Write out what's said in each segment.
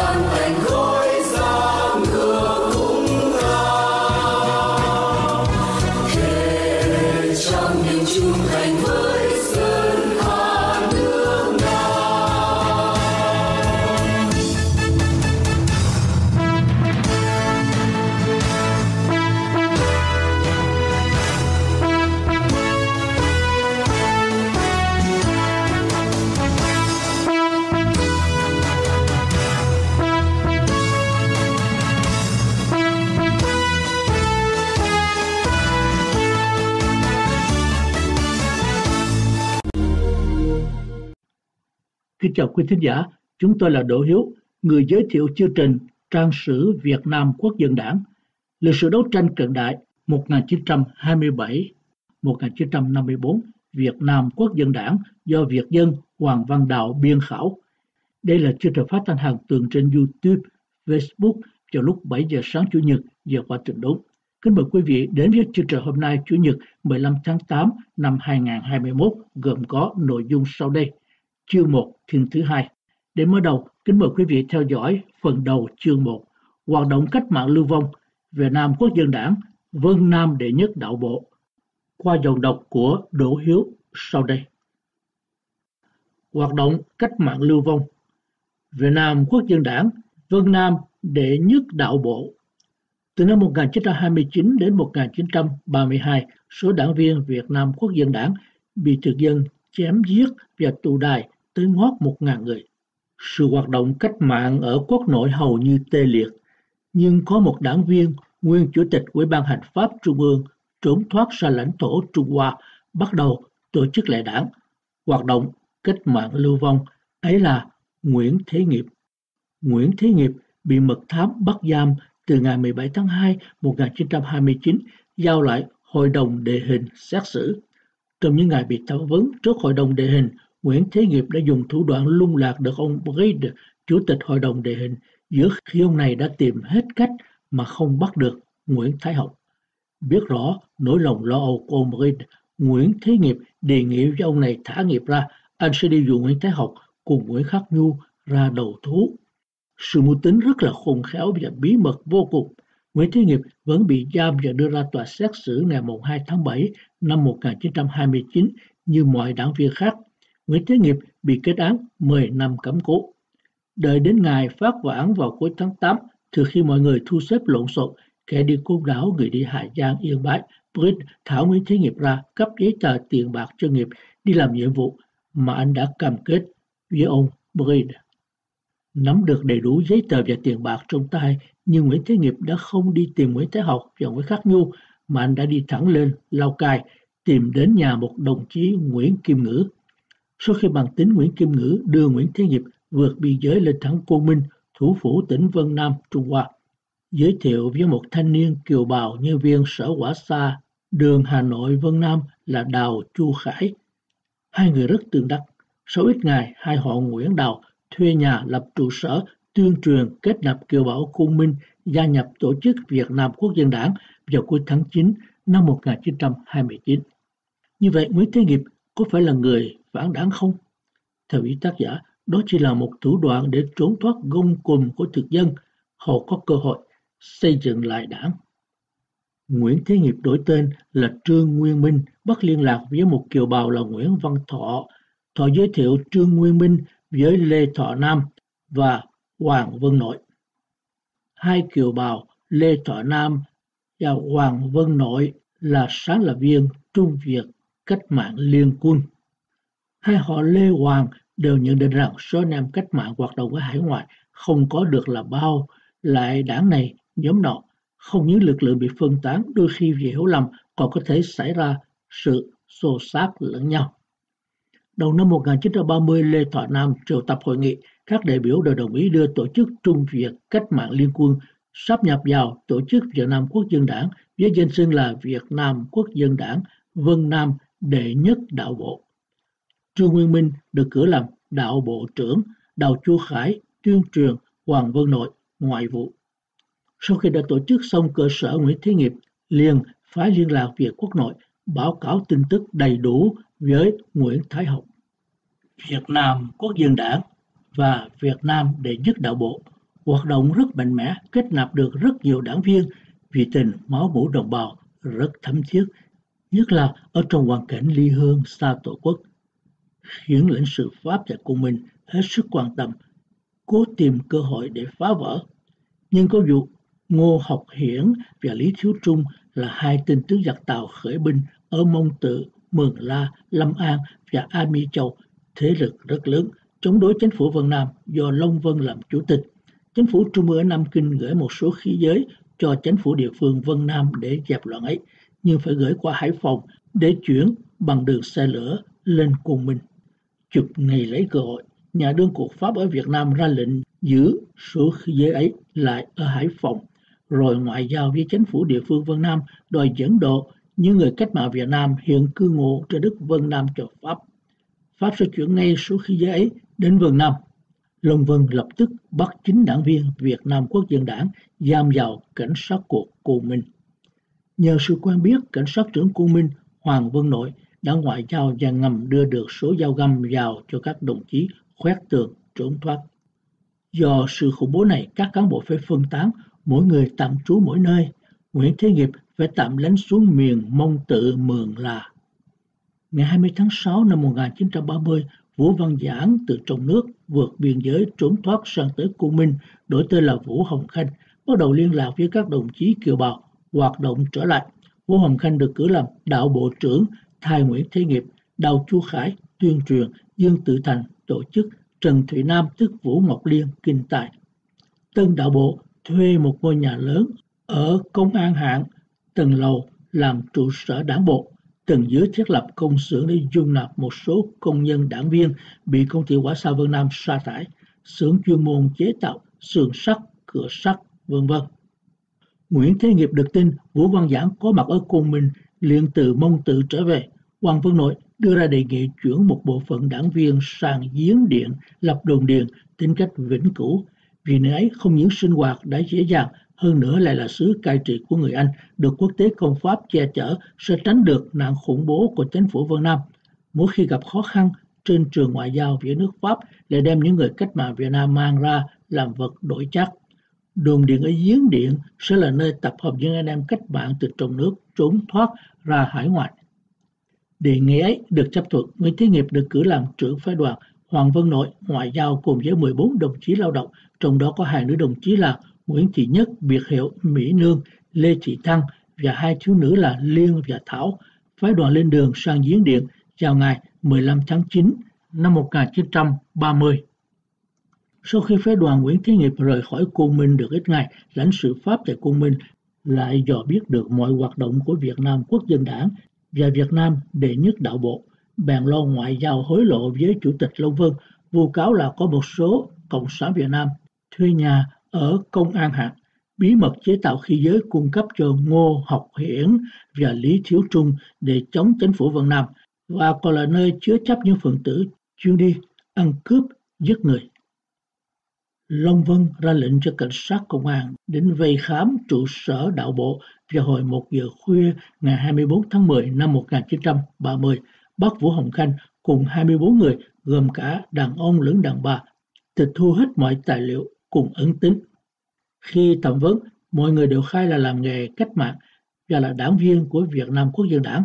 넌 Kính chào quý thính giả, chúng tôi là Đỗ Hiếu, người giới thiệu chương trình Trang sử Việt Nam Quốc dân đảng, lịch sử đấu tranh cận đại 1927-1954, Việt Nam Quốc dân đảng do Việt dân Hoàng Văn Đạo biên khảo. Đây là chương trình phát thanh hàng tuần trên YouTube, Facebook vào lúc 7 giờ sáng Chủ nhật giờ qua trình đúng. Kính mời quý vị đến với chương trình hôm nay Chủ nhật 15 tháng 8 năm 2021 gồm có nội dung sau đây. Chương 1 thiên thứ hai. Để mở đầu, kính mời quý vị theo dõi phần đầu chương 1. Hoạt động cách mạng lưu vong, Việt Nam Quốc dân đảng, Vân Nam đệ nhất đạo bộ. Qua dòng đọc của Đỗ Hiếu sau đây. Hoạt động cách mạng lưu vong, Việt Nam Quốc dân đảng, Vân Nam đệ nhất đạo bộ. Từ năm 1929 đến 1932, số đảng viên Việt Nam Quốc dân đảng bị thực dân chém giết và tù đài tới ngót một ngàn người. Sự hoạt động cách mạng ở quốc nội hầu như tê liệt, nhưng có một đảng viên, nguyên chủ tịch Ủy ban hành pháp Trung ương, trốn thoát ra lãnh thổ Trung Hoa, bắt đầu tổ chức lại đảng. Hoạt động cách mạng lưu vong ấy là Nguyễn Thế Nghiệp. Nguyễn Thế Nghiệp bị mật thám bắt giam từ ngày 17 tháng 2 1929, giao lại Hội đồng Đề hình xét xử. Trong những ngày bị thẩm vấn trước Hội đồng Đề hình, Nguyễn Thế Nghiệp đã dùng thủ đoạn lung lạc được ông Bride, chủ tịch hội đồng đề hình, giữa khi ông này đã tìm hết cách mà không bắt được Nguyễn Thái Học. Biết rõ nỗi lòng lo âu của ông Bride, Nguyễn Thế Nghiệp đề nghị với ông này thả nghiệp ra, anh sẽ đi dụ Nguyễn Thái Học cùng Nguyễn Khắc Nhu ra đầu thú. Sự mưu tính rất là khôn khéo và bí mật vô cùng. Nguyễn Thế Nghiệp vẫn bị giam và đưa ra tòa xét xử ngày 2 tháng 7 năm 1929 như mọi đảng viên khác Nguyễn Thế Nghiệp bị kết án 10 năm cấm cố. Đợi đến ngày phát vãn vào cuối tháng 8, từ khi mọi người thu xếp lộn xộn, kẻ đi côn đảo, người đi Hà Giang, Yên Bái, Brit thảo Nguyễn Thế Nghiệp ra cấp giấy tờ tiền bạc cho Nghiệp đi làm nhiệm vụ mà anh đã cam kết với ông Brit. Nắm được đầy đủ giấy tờ và tiền bạc trong tay, nhưng Nguyễn Thế Nghiệp đã không đi tìm Nguyễn Thế Học và Nguyễn Khắc Nhu, mà anh đã đi thẳng lên Lào Cai, tìm đến nhà một đồng chí Nguyễn Kim Ngữ sau khi bằng tính Nguyễn Kim Ngữ đưa Nguyễn Thế Nghiệp vượt biên giới lên thẳng Côn Minh, thủ phủ tỉnh Vân Nam, Trung Hoa, giới thiệu với một thanh niên kiều bào nhân viên sở quả xa đường Hà Nội Vân Nam là Đào Chu Khải. Hai người rất tương đắc. Sau ít ngày, hai họ Nguyễn Đào thuê nhà lập trụ sở tuyên truyền kết nạp kiều bào Côn Minh gia nhập tổ chức Việt Nam Quốc dân đảng vào cuối tháng 9 năm 1929. Như vậy, Nguyễn Thế Nghiệp có phải là người phản đảng không? Theo ý tác giả, đó chỉ là một thủ đoạn để trốn thoát gông cùm của thực dân, họ có cơ hội xây dựng lại đảng. Nguyễn Thế Nghiệp đổi tên là Trương Nguyên Minh, bắt liên lạc với một kiều bào là Nguyễn Văn Thọ. Thọ giới thiệu Trương Nguyên Minh với Lê Thọ Nam và Hoàng Vân Nội. Hai kiều bào Lê Thọ Nam và Hoàng Vân Nội là sáng lập viên Trung Việt Cách mạng Liên quân. Hai họ Lê Hoàng đều nhận định rằng số anh em cách mạng hoạt động ở hải ngoại không có được là bao, lại đảng này, nhóm nọ, không những lực lượng bị phân tán, đôi khi vì hiểu lầm còn có thể xảy ra sự xô xát lẫn nhau. Đầu năm 1930, Lê Thọ Nam triệu tập hội nghị, các đại biểu đều đồng ý đưa tổ chức Trung Việt Cách mạng Liên quân sắp nhập vào tổ chức Việt Nam Quốc dân đảng với danh xưng là Việt Nam Quốc dân đảng Vân Nam đệ nhất đạo bộ. Trương Nguyên Minh được cử làm đạo bộ trưởng, Đào Chu Khải tuyên truyền, Hoàng Vân Nội ngoại vụ. Sau khi đã tổ chức xong cơ sở Nguyễn Thế Nghiệp, liền phái liên lạc về quốc nội báo cáo tin tức đầy đủ với Nguyễn Thái Học. Việt Nam Quốc dân đảng và Việt Nam đệ nhất đạo bộ hoạt động rất mạnh mẽ, kết nạp được rất nhiều đảng viên vì tình máu mủ đồng bào rất thấm thiết, nhất là ở trong hoàn cảnh ly hương xa tổ quốc khiến lãnh sự Pháp và của mình hết sức quan tâm, cố tìm cơ hội để phá vỡ. Nhưng có vụ Ngô Học Hiển và Lý Thiếu Trung là hai tên tướng giặc Tàu khởi binh ở Mông Tự, Mường La, Lâm An và An Mi Châu, thế lực rất lớn, chống đối chính phủ Vân Nam do Long Vân làm chủ tịch. Chính phủ Trung ương ở Nam Kinh gửi một số khí giới cho chính phủ địa phương Vân Nam để dẹp loạn ấy, nhưng phải gửi qua Hải Phòng để chuyển bằng đường xe lửa lên Côn Minh chụp ngày lấy cơ hội nhà đương cuộc Pháp ở Việt Nam ra lệnh giữ số khí giới ấy lại ở Hải Phòng, rồi ngoại giao với chính phủ địa phương Vân Nam đòi dẫn độ những người cách mạng Việt Nam hiện cư ngụ trên đất Vân Nam cho Pháp. Pháp sẽ chuyển ngay số khí giới ấy đến Vân Nam. Long Vân lập tức bắt chính đảng viên Việt Nam Quốc dân đảng giam vào cảnh sát cuộc Cô Minh. Nhờ sự quen biết, cảnh sát trưởng Cô Minh Hoàng Vân Nội đã ngoại giao và ngầm đưa được số dao găm vào cho các đồng chí khoét tường trốn thoát. Do sự khủng bố này, các cán bộ phải phân tán, mỗi người tạm trú mỗi nơi. Nguyễn Thế Nghiệp phải tạm lánh xuống miền Mông Tự Mường Là. Ngày 20 tháng 6 năm 1930, Vũ Văn Giảng từ trong nước vượt biên giới trốn thoát sang tới Cô Minh, đổi tên là Vũ Hồng Khanh, bắt đầu liên lạc với các đồng chí kiều bào, hoạt động trở lại. Vũ Hồng Khanh được cử làm đạo bộ trưởng thay Nguyễn Thế Nghiệp, Đào Chu Khải tuyên truyền, Dương Tự Thành tổ chức, Trần Thụy Nam tức Vũ Ngọc Liên kinh tài. Tân đạo bộ thuê một ngôi nhà lớn ở công an hạng tầng lầu làm trụ sở đảng bộ tầng dưới thiết lập công xưởng để dung nạp một số công nhân đảng viên bị công ty quả sao Vân Nam sa thải, xưởng chuyên môn chế tạo sườn sắt, cửa sắt, vân vân. Nguyễn Thế Nghiệp được tin Vũ Văn Giảng có mặt ở Côn Minh liền từ mông tự trở về. Hoàng Vân Nội đưa ra đề nghị chuyển một bộ phận đảng viên sang giếng điện, lập đồn điện tính cách vĩnh cửu. Vì nơi ấy không những sinh hoạt đã dễ dàng, hơn nữa lại là xứ cai trị của người Anh, được quốc tế công pháp che chở sẽ tránh được nạn khủng bố của chính phủ Vân Nam. Mỗi khi gặp khó khăn trên trường ngoại giao phía nước Pháp lại đem những người cách mạng Việt Nam mang ra làm vật đổi chắc. Đồn điện ở giếng điện sẽ là nơi tập hợp những anh em cách mạng từ trong nước trốn thoát ra hải ngoại. Đề nghị ấy được chấp thuận, Nguyễn Thế Nghiệp được cử làm trưởng phái đoàn Hoàng Vân Nội ngoại giao cùng với 14 đồng chí lao động, trong đó có hai nữ đồng chí là Nguyễn Thị Nhất, biệt hiệu Mỹ Nương, Lê Thị Thăng và hai thiếu nữ là Liên và Thảo, phái đoàn lên đường sang Giếng Điện vào ngày 15 tháng 9 năm 1930. Sau khi phái đoàn Nguyễn Thế Nghiệp rời khỏi Côn Minh được ít ngày, lãnh sự Pháp tại Côn Minh lại dò biết được mọi hoạt động của Việt Nam Quốc dân đảng và Việt Nam đệ nhất đạo bộ, bèn lo ngoại giao hối lộ với Chủ tịch Lâu Vân, vu cáo là có một số Cộng sản Việt Nam thuê nhà ở Công an Hạng, bí mật chế tạo khí giới cung cấp cho Ngô Học Hiển và Lý Thiếu Trung để chống chính phủ Vân Nam và còn là nơi chứa chấp những phần tử chuyên đi ăn cướp, giết người. Long Vân ra lệnh cho cảnh sát công an đến vây khám trụ sở đạo bộ vào hồi một giờ khuya ngày 24 tháng 10 năm 1930, bắt Vũ Hồng Khanh cùng 24 người gồm cả đàn ông lẫn đàn bà, tịch thu hết mọi tài liệu cùng ấn tính. Khi thẩm vấn, mọi người đều khai là làm nghề cách mạng và là đảng viên của Việt Nam Quốc dân đảng.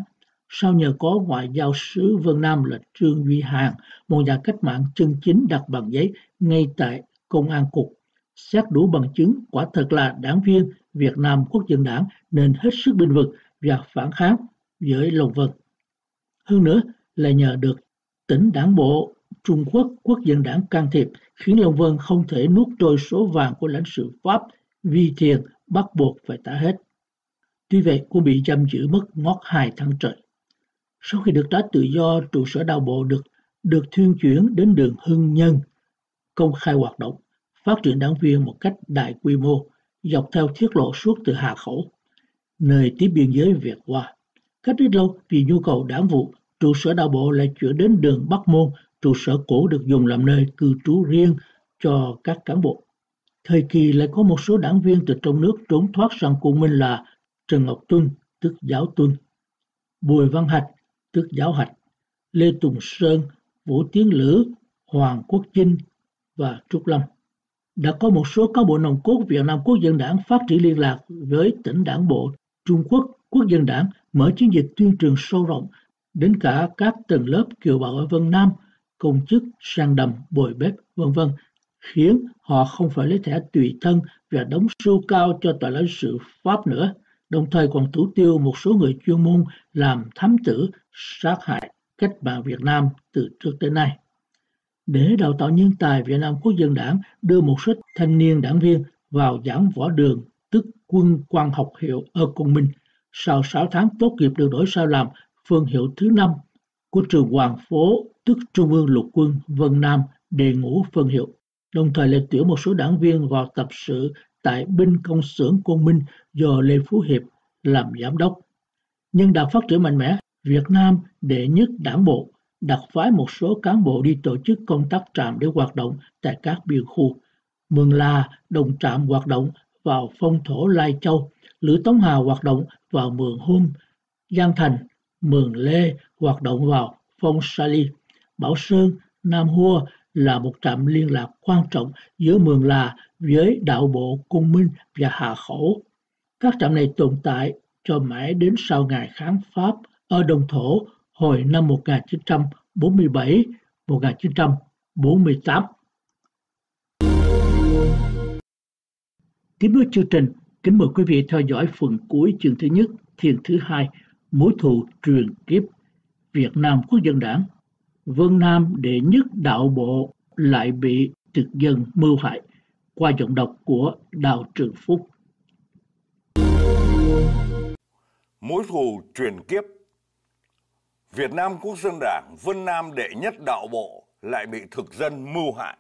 Sau nhờ có ngoại giao sứ Vân Nam là Trương Duy Hàng, một nhà cách mạng chân chính đặt bằng giấy ngay tại công an cục, xét đủ bằng chứng quả thật là đảng viên Việt Nam Quốc dân đảng nên hết sức binh vực và phản kháng với Long Vân. Hơn nữa là nhờ được tỉnh đảng bộ Trung Quốc Quốc dân đảng can thiệp khiến Long Vân không thể nuốt trôi số vàng của lãnh sự Pháp vì tiền bắt buộc phải trả hết. Tuy vậy, cô bị giam giữ mất ngót hai tháng trời. Sau khi được trả tự do, trụ sở đào bộ được được thuyên chuyển đến đường Hưng Nhân, công khai hoạt động, phát triển đảng viên một cách đại quy mô, dọc theo thiết lộ suốt từ Hà Khẩu, nơi tiếp biên giới Việt qua. Cách ít lâu vì nhu cầu đảng vụ, trụ sở đạo bộ lại chuyển đến đường Bắc Môn trụ sở cũ được dùng làm nơi cư trú riêng cho các cán bộ. Thời kỳ lại có một số đảng viên từ trong nước trốn thoát sang Côn Minh là Trần Ngọc Tuân, tức Giáo Tuân, Bùi Văn Hạch, tức Giáo Hạch, Lê Tùng Sơn, Vũ Tiến Lữ, Hoàng Quốc Chinh và Trúc Lâm. Đã có một số cán bộ nòng cốt Việt Nam Quốc dân đảng phát triển liên lạc với tỉnh đảng bộ Trung Quốc Quốc dân đảng mở chiến dịch tuyên truyền sâu rộng đến cả các tầng lớp kiều bào ở Vân Nam – công chức, sang đầm, bồi bếp, vân vân khiến họ không phải lấy thẻ tùy thân và đóng sưu cao cho tòa lãnh sự Pháp nữa, đồng thời còn thủ tiêu một số người chuyên môn làm thám tử, sát hại cách mạng Việt Nam từ trước tới nay. Để đào tạo nhân tài, Việt Nam Quốc dân đảng đưa một số thanh niên đảng viên vào giảng võ đường, tức quân quan học hiệu ở Côn Minh. Sau 6 tháng tốt nghiệp được đổi sao làm phương hiệu thứ năm của trường Hoàng Phố tức Trung ương Lục quân Vân Nam đề ngũ phân hiệu, đồng thời lại tuyển một số đảng viên vào tập sự tại binh công xưởng Côn Minh do Lê Phú Hiệp làm giám đốc. Nhân đạo phát triển mạnh mẽ, Việt Nam đệ nhất đảng bộ đặt phái một số cán bộ đi tổ chức công tác trạm để hoạt động tại các biên khu. Mường La, Đồng Trạm hoạt động vào phong thổ Lai Châu, Lữ Tống Hà hoạt động vào Mường Hung, Giang Thành, Mường Lê hoạt động vào phong Sali, Bảo Sơn, Nam Hua là một trạm liên lạc quan trọng giữa Mường La với đạo bộ Cung Minh và Hà Khẩu. Các trạm này tồn tại cho mãi đến sau ngày kháng Pháp ở Đồng Thổ hồi năm 1947-1948. Tiếp nối chương trình, kính mời quý vị theo dõi phần cuối chương thứ nhất, thiền thứ hai, mối thù truyền kiếp Việt Nam Quốc dân đảng. Vân Nam đệ nhất đạo bộ lại bị thực dân mưu hại qua giọng đọc của Đào Trường Phúc. Mối thù truyền kiếp Việt Nam Quốc dân Đảng Vân Nam đệ nhất đạo bộ lại bị thực dân mưu hại.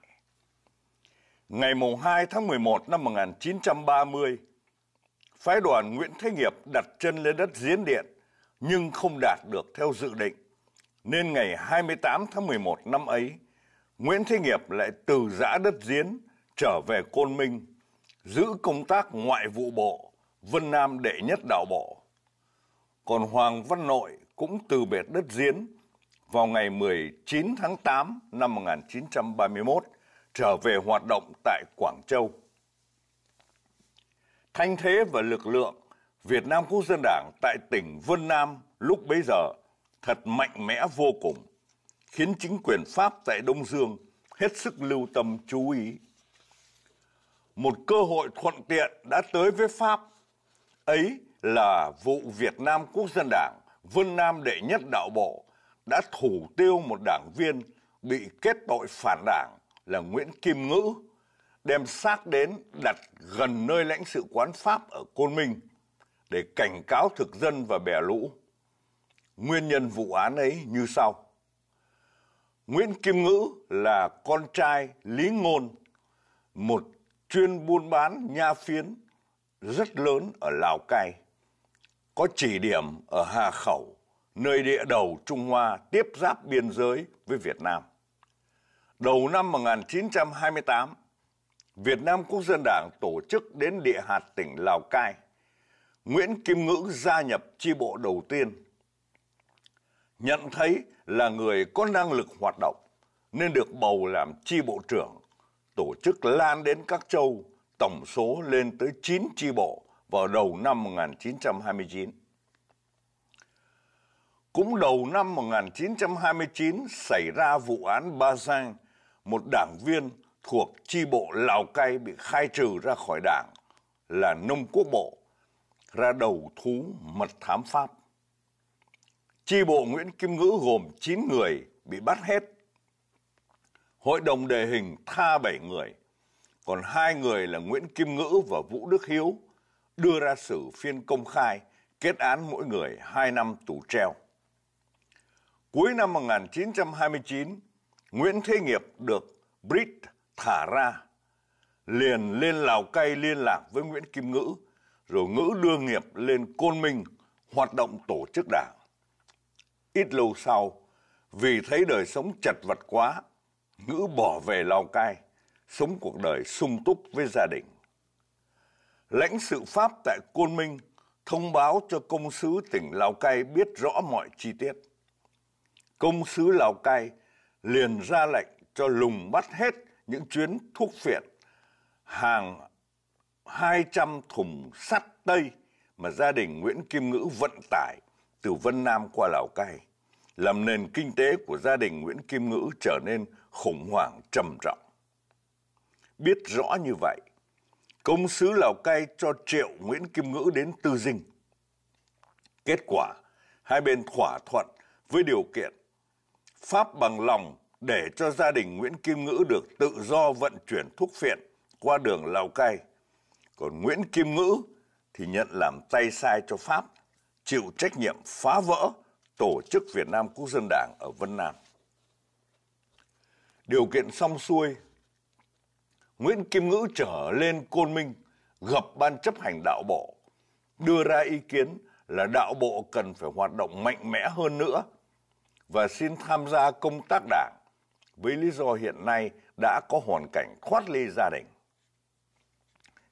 Ngày 2 tháng 11 năm 1930, phái đoàn Nguyễn Thế Nghiệp đặt chân lên đất Diễn Điện nhưng không đạt được theo dự định. Nên ngày 28 tháng 11 năm ấy, Nguyễn Thế Nghiệp lại từ giã đất Diễn trở về Côn Minh, giữ công tác ngoại vụ bộ, Vân Nam đệ nhất đạo bộ. Còn Hoàng Văn Nội cũng từ biệt đất Diễn vào ngày 19 tháng 8 năm 1931 trở về hoạt động tại Quảng Châu. Thanh thế và lực lượng Việt Nam Quốc dân Đảng tại tỉnh Vân Nam lúc bấy giờ thật mạnh mẽ vô cùng, khiến chính quyền Pháp tại Đông Dương hết sức lưu tâm chú ý. Một cơ hội thuận tiện đã tới với Pháp, ấy là vụ Việt Nam Quốc dân Đảng Vân Nam đệ nhất đạo bộ đã thủ tiêu một đảng viên bị kết tội phản đảng là Nguyễn Kim Ngữ, đem xác đến đặt gần nơi lãnh sự quán Pháp ở Côn Minh để cảnh cáo thực dân và bè lũ. Nguyên nhân vụ án ấy như sau. Nguyễn Kim Ngữ là con trai Lý Ngôn, một chuyên buôn bán nha phiến rất lớn ở Lào Cai có chỉ điểm ở Hà Khẩu, nơi địa đầu Trung Hoa tiếp giáp biên giới với Việt Nam. Đầu năm 1928, Việt Nam Quốc dân Đảng tổ chức đến địa hạt tỉnh Lào Cai. Nguyễn Kim Ngữ gia nhập chi bộ đầu tiên. Nhận thấy là người có năng lực hoạt động nên được bầu làm chi bộ trưởng, tổ chức lan đến các châu, tổng số lên tới 9 chi bộ vào đầu năm 1929. Cũng đầu năm 1929 xảy ra vụ án Ba Giang, một đảng viên thuộc chi bộ Lào Cai bị khai trừ ra khỏi đảng là nông quốc bộ, ra đầu thú mật thám Pháp. Chi bộ Nguyễn Kim Ngữ gồm 9 người bị bắt hết. Hội đồng đề hình tha 7 người, còn hai người là Nguyễn Kim Ngữ và Vũ Đức Hiếu đưa ra xử phiên công khai, kết án mỗi người 2 năm tù treo. Cuối năm 1929, Nguyễn Thế Nghiệp được Brit thả ra, liền lên Lào Cai liên lạc với Nguyễn Kim Ngữ, rồi Ngữ đưa Nghiệp lên Côn Minh hoạt động tổ chức đảng. Ít lâu sau, vì thấy đời sống chật vật quá, Ngữ bỏ về Lào Cai, sống cuộc đời sung túc với gia đình lãnh sự Pháp tại Côn Minh thông báo cho công sứ tỉnh Lào Cai biết rõ mọi chi tiết. Công sứ Lào Cai liền ra lệnh cho lùng bắt hết những chuyến thuốc phiện hàng 200 thùng sắt Tây mà gia đình Nguyễn Kim Ngữ vận tải từ Vân Nam qua Lào Cai, làm nền kinh tế của gia đình Nguyễn Kim Ngữ trở nên khủng hoảng trầm trọng. Biết rõ như vậy, công sứ Lào Cai cho triệu Nguyễn Kim Ngữ đến Tư Dinh. Kết quả, hai bên thỏa thuận với điều kiện Pháp bằng lòng để cho gia đình Nguyễn Kim Ngữ được tự do vận chuyển thuốc phiện qua đường Lào Cai. Còn Nguyễn Kim Ngữ thì nhận làm tay sai cho Pháp, chịu trách nhiệm phá vỡ tổ chức Việt Nam Quốc dân Đảng ở Vân Nam. Điều kiện xong xuôi, Nguyễn Kim Ngữ trở lên Côn Minh gặp ban chấp hành đạo bộ, đưa ra ý kiến là đạo bộ cần phải hoạt động mạnh mẽ hơn nữa và xin tham gia công tác đảng với lý do hiện nay đã có hoàn cảnh thoát ly gia đình.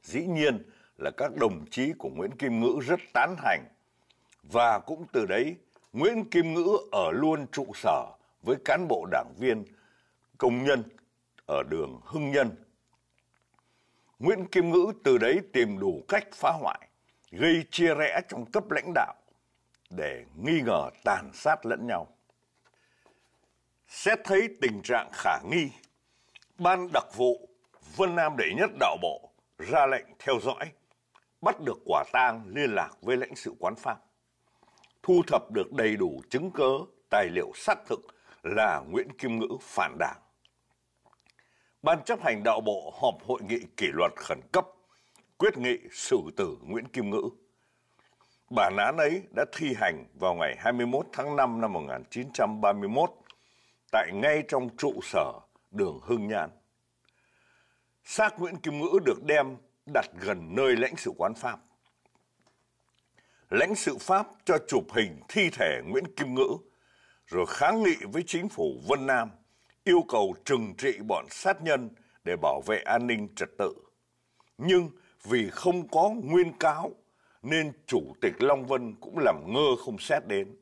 Dĩ nhiên là các đồng chí của Nguyễn Kim Ngữ rất tán thành và cũng từ đấy Nguyễn Kim Ngữ ở luôn trụ sở với cán bộ đảng viên, công nhân ở đường Hưng Nhân. Nguyễn Kim Ngữ từ đấy tìm đủ cách phá hoại, gây chia rẽ trong cấp lãnh đạo để nghi ngờ tàn sát lẫn nhau. Xét thấy tình trạng khả nghi, Ban đặc vụ Vân Nam đệ nhất đạo bộ ra lệnh theo dõi, bắt được quả tang liên lạc với lãnh sự quán Pháp. Thu thập được đầy đủ chứng cớ, tài liệu xác thực là Nguyễn Kim Ngữ phản đảng. Ban chấp hành đạo bộ họp hội nghị kỷ luật khẩn cấp, quyết nghị xử tử Nguyễn Kim Ngữ. Bản án ấy đã thi hành vào ngày 21 tháng 5 năm 1931 tại ngay trong trụ sở đường Hưng Nhan. Xác Nguyễn Kim Ngữ được đem đặt gần nơi lãnh sự quán Pháp. Lãnh sự Pháp cho chụp hình thi thể Nguyễn Kim Ngữ, rồi kháng nghị với chính phủ Vân Nam, yêu cầu trừng trị bọn sát nhân để bảo vệ an ninh trật tự. Nhưng vì không có nguyên cáo, nên Chủ tịch Long Vân cũng làm ngơ không xét đến.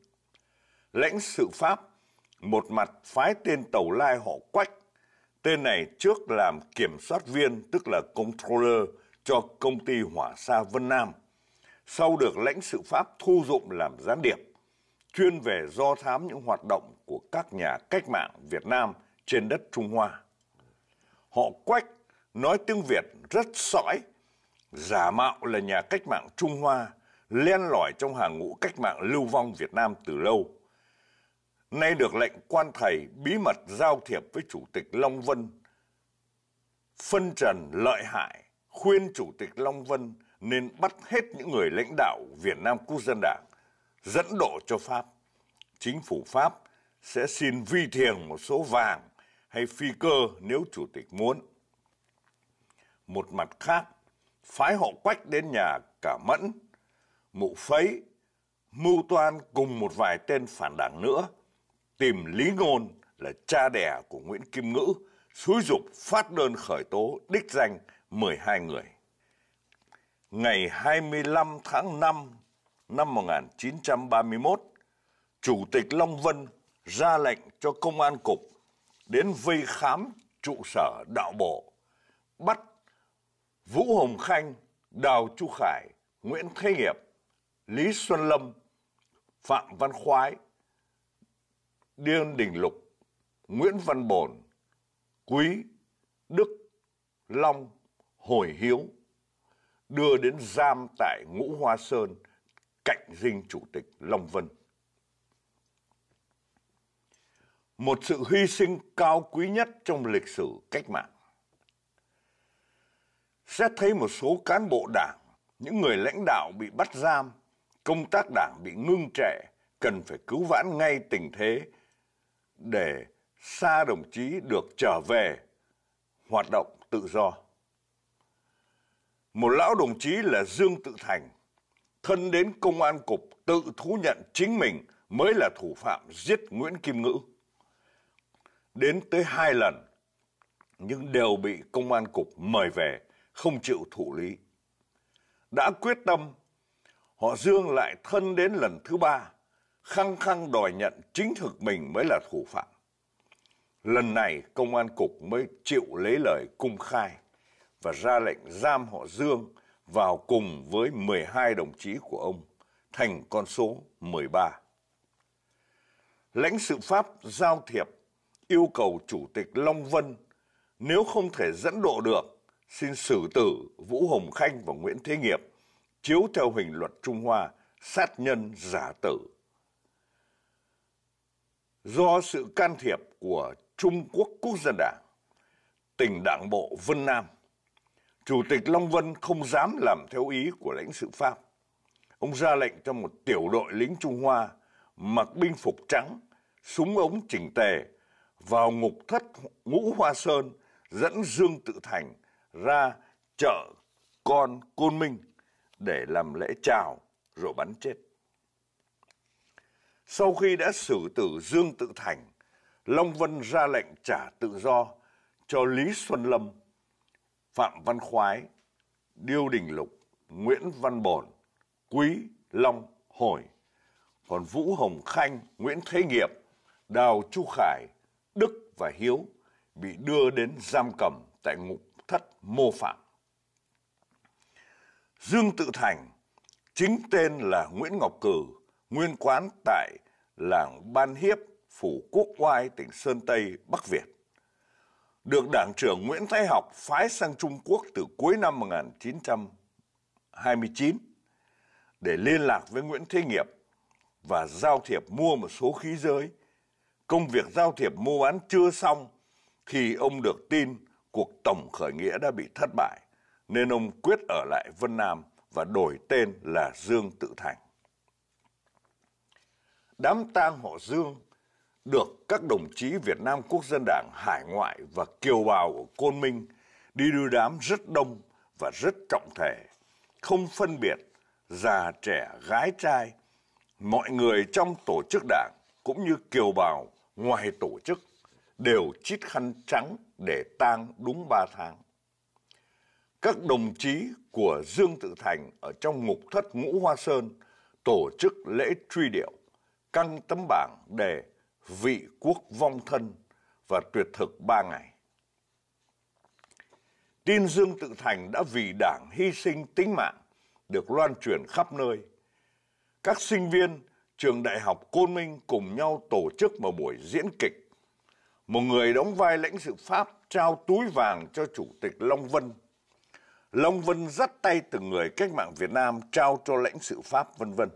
Lãnh sự Pháp một mặt phái tên tàu lai họ Quách Tên này trước làm kiểm soát viên tức là controller cho công ty hỏa xa Vân Nam. Sau được lãnh sự Pháp thu dụng làm gián điệp, chuyên về do thám những hoạt động của các nhà cách mạng Việt Nam trên đất Trung Hoa. Họ Quách nói tiếng Việt rất sõi, giả mạo là nhà cách mạng Trung Hoa, len lỏi trong hàng ngũ cách mạng lưu vong Việt Nam từ lâu nay được lệnh quan thầy bí mật giao thiệp với Chủ tịch Long Vân. Phân trần lợi hại, khuyên Chủ tịch Long Vân nên bắt hết những người lãnh đạo Việt Nam Quốc dân Đảng, dẫn độ cho Pháp. Chính phủ Pháp sẽ xin vi thiền một số vàng hay phi cơ nếu Chủ tịch muốn. Một mặt khác, phái họ quách đến nhà cả mẫn, mụ phấy, mưu toan cùng một vài tên phản đảng nữa – tìm Lý Ngôn là cha đẻ của Nguyễn Kim Ngữ, xúi dục phát đơn khởi tố đích danh 12 người. Ngày 25 tháng 5 năm 1931, Chủ tịch Long Vân ra lệnh cho công an cục đến vây khám trụ sở đạo bộ, bắt Vũ Hồng Khanh, Đào Chu Khải, Nguyễn Thế Nghiệp, Lý Xuân Lâm, Phạm Văn Khoái, Điên Đình Lục, Nguyễn Văn Bồn, Quý, Đức, Long, Hồi Hiếu đưa đến giam tại Ngũ Hoa Sơn cạnh dinh Chủ tịch Long Vân. Một sự hy sinh cao quý nhất trong lịch sử cách mạng. Xét thấy một số cán bộ đảng, những người lãnh đạo bị bắt giam, công tác đảng bị ngưng trệ, cần phải cứu vãn ngay tình thế để xa đồng chí được trở về hoạt động tự do. Một lão đồng chí là Dương Tự Thành, thân đến công an cục tự thú nhận chính mình mới là thủ phạm giết Nguyễn Kim Ngữ. Đến tới hai lần, nhưng đều bị công an cục mời về, không chịu thụ lý. Đã quyết tâm, họ Dương lại thân đến lần thứ ba, khăng khăng đòi nhận chính thực mình mới là thủ phạm. Lần này công an cục mới chịu lấy lời cung khai và ra lệnh giam họ Dương vào cùng với 12 đồng chí của ông thành con số 13. Lãnh sự Pháp giao thiệp yêu cầu Chủ tịch Long Vân nếu không thể dẫn độ được xin xử tử Vũ Hồng Khanh và Nguyễn Thế Nghiệp chiếu theo hình luật Trung Hoa sát nhân giả tử do sự can thiệp của Trung Quốc Quốc dân Đảng, tỉnh đảng bộ Vân Nam, Chủ tịch Long Vân không dám làm theo ý của lãnh sự Pháp. Ông ra lệnh cho một tiểu đội lính Trung Hoa mặc binh phục trắng, súng ống chỉnh tề vào ngục thất ngũ Hoa Sơn dẫn Dương Tự Thành ra chợ con Côn Minh để làm lễ chào rồi bắn chết. Sau khi đã xử tử Dương Tự Thành, Long Vân ra lệnh trả tự do cho Lý Xuân Lâm, Phạm Văn Khoái, Điêu Đình Lục, Nguyễn Văn Bồn, Quý, Long, Hồi. Còn Vũ Hồng Khanh, Nguyễn Thế Nghiệp, Đào Chu Khải, Đức và Hiếu bị đưa đến giam cầm tại ngục thất mô phạm. Dương Tự Thành, chính tên là Nguyễn Ngọc Cử, nguyên quán tại làng Ban Hiếp, phủ Quốc Oai, tỉnh Sơn Tây, Bắc Việt. Được đảng trưởng Nguyễn Thái Học phái sang Trung Quốc từ cuối năm 1929 để liên lạc với Nguyễn Thế Nghiệp và giao thiệp mua một số khí giới. Công việc giao thiệp mua bán chưa xong thì ông được tin cuộc tổng khởi nghĩa đã bị thất bại, nên ông quyết ở lại Vân Nam và đổi tên là Dương Tự Thành. Đám tang họ Dương được các đồng chí Việt Nam Quốc dân Đảng hải ngoại và kiều bào của Côn Minh đi đưa đám rất đông và rất trọng thể, không phân biệt già trẻ gái trai, mọi người trong tổ chức đảng cũng như kiều bào ngoài tổ chức đều chít khăn trắng để tang đúng ba tháng. Các đồng chí của Dương Tự Thành ở trong ngục thất Ngũ Hoa Sơn tổ chức lễ truy điệu, căng tấm bảng để vị quốc vong thân và tuyệt thực ba ngày. Tin Dương Tự Thành đã vì đảng hy sinh tính mạng được loan truyền khắp nơi. Các sinh viên trường đại học Côn Minh cùng nhau tổ chức một buổi diễn kịch một người đóng vai lãnh sự Pháp trao túi vàng cho Chủ tịch Long Vân. Long Vân dắt tay từng người cách mạng Việt Nam trao cho lãnh sự Pháp vân vân.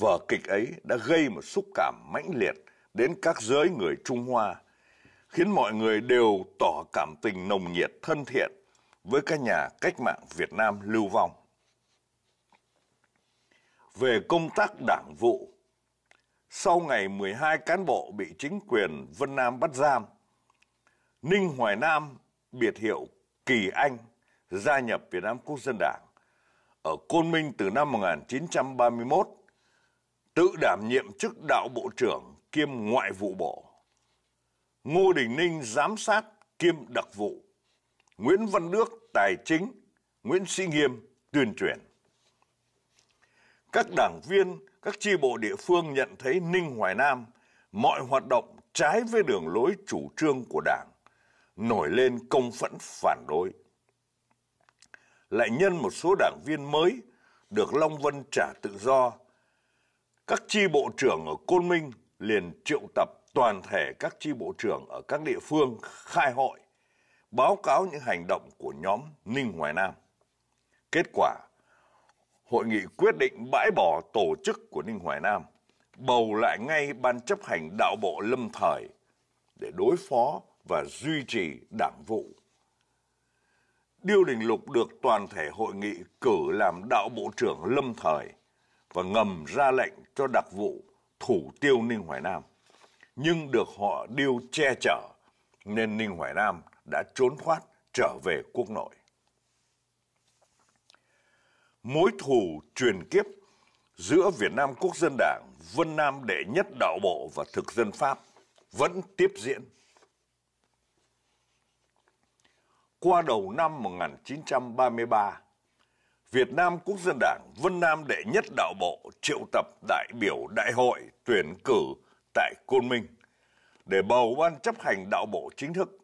Vở kịch ấy đã gây một xúc cảm mãnh liệt đến các giới người Trung Hoa, khiến mọi người đều tỏ cảm tình nồng nhiệt thân thiện với các nhà cách mạng Việt Nam lưu vong. Về công tác đảng vụ, sau ngày 12 cán bộ bị chính quyền Vân Nam bắt giam, Ninh Hoài Nam biệt hiệu Kỳ Anh gia nhập Việt Nam Quốc dân Đảng ở Côn Minh từ năm 1931, tự đảm nhiệm chức đạo bộ trưởng kiêm ngoại vụ bộ. Ngô Đình Ninh giám sát kiêm đặc vụ, Nguyễn Văn Đức tài chính, Nguyễn Sĩ Nghiêm tuyên truyền. Các đảng viên các chi bộ địa phương nhận thấy Ninh Hoài Nam mọi hoạt động trái với đường lối chủ trương của Đảng, nổi lên công phẫn phản đối. Lại nhân một số đảng viên mới được Long Vân trả tự do, các chi bộ trưởng ở Côn Minh liền triệu tập toàn thể các chi bộ trưởng ở các địa phương khai hội, báo cáo những hành động của nhóm Ninh Hoài Nam. Kết quả, hội nghị quyết định bãi bỏ tổ chức của Ninh Hoài Nam, bầu lại ngay ban chấp hành đạo bộ lâm thời để đối phó và duy trì đảng vụ. Điêu Đình Lục được toàn thể hội nghị cử làm đạo bộ trưởng lâm thời và ngầm ra lệnh cho đặc vụ thủ tiêu Ninh Hoài Nam. Nhưng được họ điêu che chở nên Ninh Hoài Nam đã trốn thoát trở về quốc nội mối thù truyền kiếp giữa Việt Nam Quốc dân Đảng, Vân Nam đệ nhất đạo bộ và thực dân Pháp vẫn tiếp diễn. Qua đầu năm 1933, Việt Nam Quốc dân Đảng, Vân Nam đệ nhất đạo bộ triệu tập đại biểu đại hội tuyển cử tại Côn Minh để bầu ban chấp hành đạo bộ chính thức.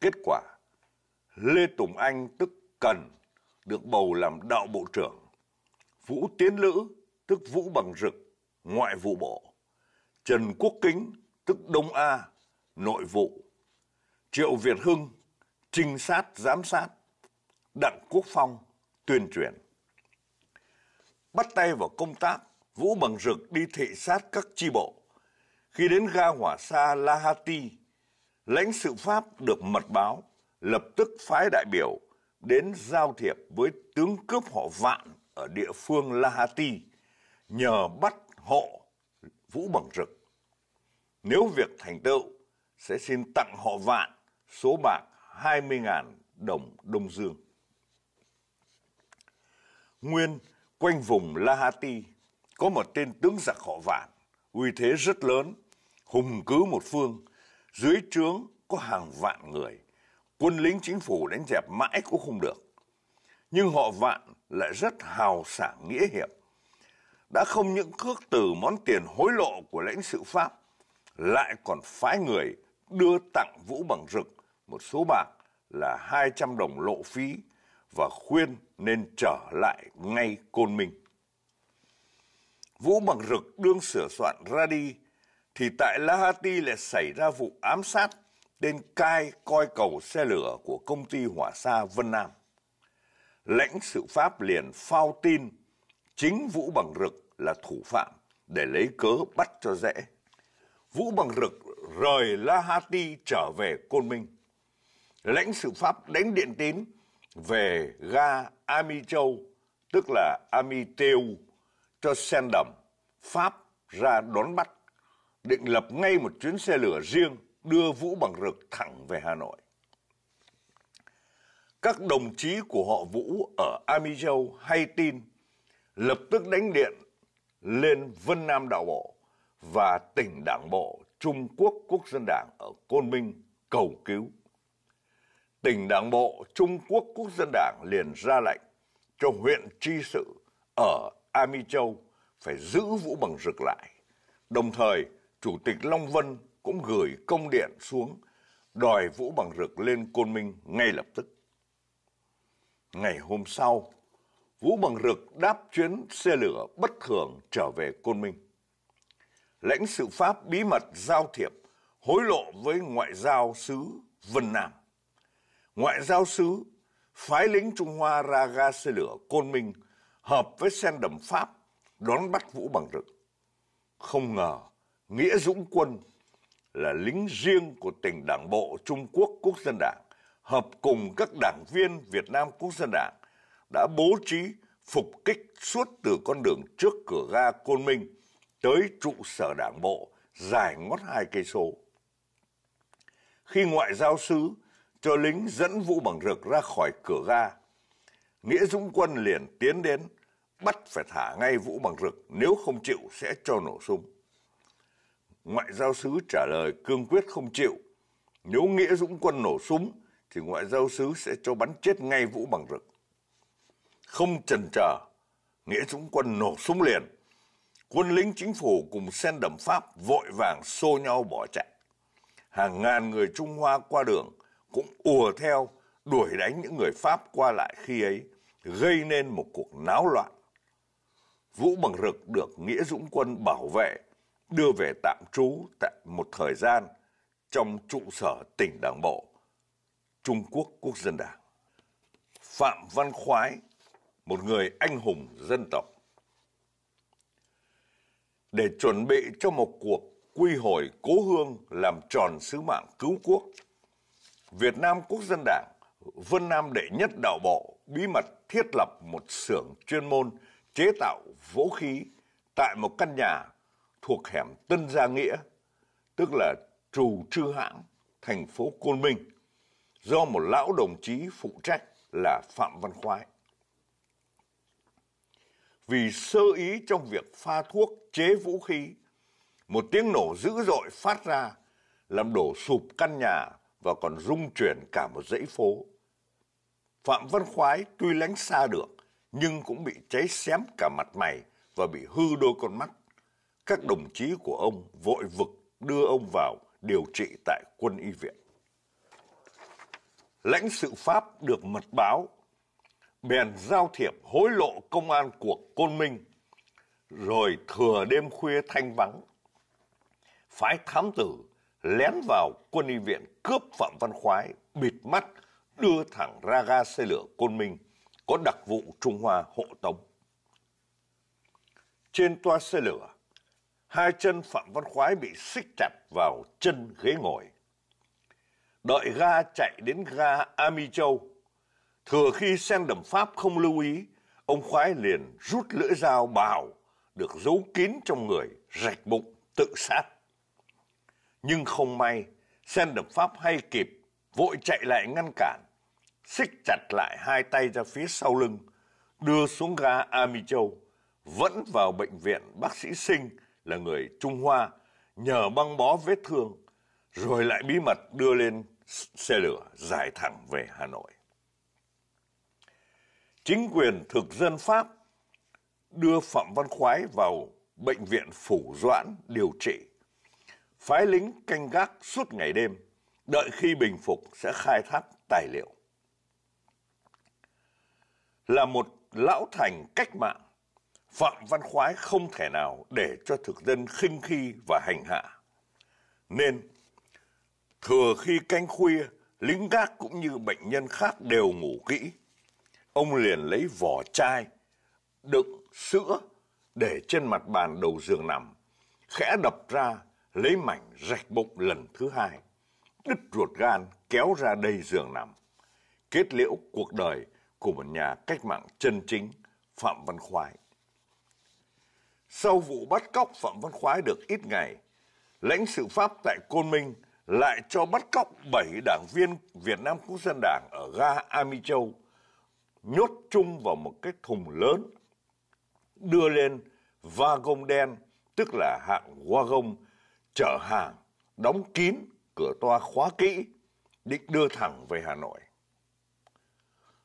Kết quả, Lê Tùng Anh tức Cần được bầu làm đạo bộ trưởng. Vũ Tiến Lữ, tức Vũ Bằng Rực, ngoại vụ bộ. Trần Quốc Kính, tức Đông A, nội vụ. Triệu Việt Hưng, trinh sát giám sát. Đặng Quốc Phong, tuyên truyền. Bắt tay vào công tác, Vũ Bằng Rực đi thị sát các chi bộ. Khi đến ga hỏa xa Lahati, lãnh sự Pháp được mật báo, lập tức phái đại biểu đến giao thiệp với tướng cướp họ Vạn ở địa phương Lahati nhờ bắt hộ Vũ Bằng Rực. Nếu việc thành tựu sẽ xin tặng họ Vạn số bạc 20.000 đồng Đông Dương. Nguyên quanh vùng Lahati có một tên tướng giặc họ Vạn, uy thế rất lớn, hùng cứ một phương, dưới trướng có hàng vạn người, quân lính chính phủ đánh dẹp mãi cũng không được. Nhưng họ Vạn lại rất hào sảng nghĩa hiệp, đã không những cước từ món tiền hối lộ của lãnh sự Pháp, lại còn phái người đưa tặng Vũ Bằng Rực một số bạc là 200 đồng lộ phí và khuyên nên trở lại ngay Côn Minh. Vũ Bằng Rực đương sửa soạn ra đi, thì tại La Lahati lại xảy ra vụ ám sát đến cai coi cầu xe lửa của công ty hỏa xa Vân Nam. Lãnh sự Pháp liền phao tin chính Vũ Bằng Rực là thủ phạm để lấy cớ bắt cho dễ. Vũ Bằng Rực rời La Hati trở về Côn Minh. Lãnh sự Pháp đánh điện tín về ga Ami Châu, tức là Ami Teu, cho sen đầm, Pháp ra đón bắt, định lập ngay một chuyến xe lửa riêng đưa Vũ Bằng Rực thẳng về Hà Nội. Các đồng chí của họ Vũ ở Ami Châu hay tin, lập tức đánh điện lên Vân Nam Đạo Bộ và tỉnh Đảng Bộ Trung Quốc Quốc dân Đảng ở Côn Minh cầu cứu. Tỉnh Đảng Bộ Trung Quốc Quốc dân Đảng liền ra lệnh cho huyện tri sự ở Ami Châu phải giữ Vũ Bằng Rực lại. Đồng thời, Chủ tịch Long Vân cũng gửi công điện xuống đòi Vũ Bằng Rực lên Côn Minh ngay lập tức. Ngày hôm sau, Vũ Bằng Rực đáp chuyến xe lửa bất thường trở về Côn Minh. Lãnh sự Pháp bí mật giao thiệp, hối lộ với ngoại giao sứ Vân Nam. Ngoại giao sứ phái lính Trung Hoa ra ga xe lửa Côn Minh hợp với sen đầm Pháp đón bắt Vũ Bằng Rực. Không ngờ, Nghĩa Dũng Quân là lính riêng của tỉnh đảng bộ Trung Quốc Quốc dân Đảng, hợp cùng các đảng viên Việt Nam Quốc dân Đảng đã bố trí phục kích suốt từ con đường trước cửa ga Côn Minh tới trụ sở đảng bộ dài ngót hai cây số. Khi ngoại giao sứ cho lính dẫn Vũ Bằng Rực ra khỏi cửa ga, Nghĩa Dũng Quân liền tiến đến bắt phải thả ngay Vũ Bằng Rực nếu không chịu sẽ cho nổ súng. Ngoại giao sứ trả lời cương quyết không chịu. Nếu Nghĩa Dũng Quân nổ súng thì ngoại giao sứ sẽ cho bắn chết ngay Vũ Bằng Rực. Không chần chờ, Nghĩa Dũng Quân nổ súng liền. Quân lính chính phủ cùng sen đầm Pháp vội vàng xô nhau bỏ chạy. Hàng ngàn người Trung Hoa qua đường cũng ùa theo đuổi đánh những người Pháp qua lại khi ấy, gây nên một cuộc náo loạn. Vũ Bằng Rực được Nghĩa Dũng Quân bảo vệ, đưa về tạm trú tại một thời gian trong trụ sở tỉnh đảng bộ Trung Quốc Quốc dân Đảng. Phạm Văn Khoái, một người anh hùng dân tộc. Để chuẩn bị cho một cuộc quy hồi cố hương làm tròn sứ mạng cứu quốc, Việt Nam Quốc dân Đảng, Vân Nam đệ nhất đạo bộ bí mật thiết lập một xưởng chuyên môn chế tạo vũ khí tại một căn nhà thuộc hẻm Tân Gia Nghĩa, tức là Trù Trư Hãng, thành phố Côn Minh, do một lão đồng chí phụ trách là Phạm Văn Khoái. Vì sơ ý trong việc pha thuốc chế vũ khí, một tiếng nổ dữ dội phát ra, làm đổ sụp căn nhà và còn rung chuyển cả một dãy phố. Phạm Văn Khoái tuy lánh xa được, nhưng cũng bị cháy xém cả mặt mày và bị hư đôi con mắt. Các đồng chí của ông vội vực đưa ông vào điều trị tại quân y viện. Lãnh sự Pháp được mật báo, bèn giao thiệp hối lộ công an cuộc Côn Minh, rồi thừa đêm khuya thanh vắng. Phái thám tử lén vào quân y viện cướp Phạm Văn Khoái, bịt mắt, đưa thẳng ra ga xe lửa Côn Minh, có đặc vụ Trung Hoa hộ tống. Trên toa xe lửa, hai chân Phạm Văn Khoái bị xích chặt vào chân ghế ngồi. Đợi ga chạy đến ga Ami Châu, thừa khi sen đầm Pháp không lưu ý, ông Khoái liền rút lưỡi dao bào được giấu kín trong người, rạch bụng, tự sát. Nhưng không may, Sen đầm Pháp hay kịp, vội chạy lại ngăn cản, xích chặt lại hai tay ra phía sau lưng, đưa xuống ga Ami Châu, vẫn vào bệnh viện bác sĩ sinh là người Trung Hoa, nhờ băng bó vết thương, rồi lại bí mật đưa lên xe lửa giải thẳng về Hà Nội. Chính quyền thực dân Pháp đưa Phạm Văn Khoái vào bệnh viện Phủ Doãn điều trị. Phái lính canh gác suốt ngày đêm, đợi khi bình phục sẽ khai thác tài liệu. Là một lão thành cách mạng, Phạm Văn Khoái không thể nào để cho thực dân khinh khi và hành hạ. Nên, thừa khi canh khuya, lính gác cũng như bệnh nhân khác đều ngủ kỹ. Ông liền lấy vỏ chai, đựng sữa để trên mặt bàn đầu giường nằm, khẽ đập ra, lấy mảnh rạch bụng lần thứ hai, đứt ruột gan kéo ra đầy giường nằm. Kết liễu cuộc đời của một nhà cách mạng chân chính Phạm Văn Khoái. Sau vụ bắt cóc Phạm Văn Khoái được ít ngày, lãnh sự Pháp tại Côn Minh lại cho bắt cóc 7 đảng viên Việt Nam Quốc dân Đảng ở ga Ami Châu, nhốt chung vào một cái thùng lớn, đưa lên wagon đen, tức là hạng wagon chở hàng, đóng kín, cửa toa khóa kỹ, định đưa thẳng về Hà Nội.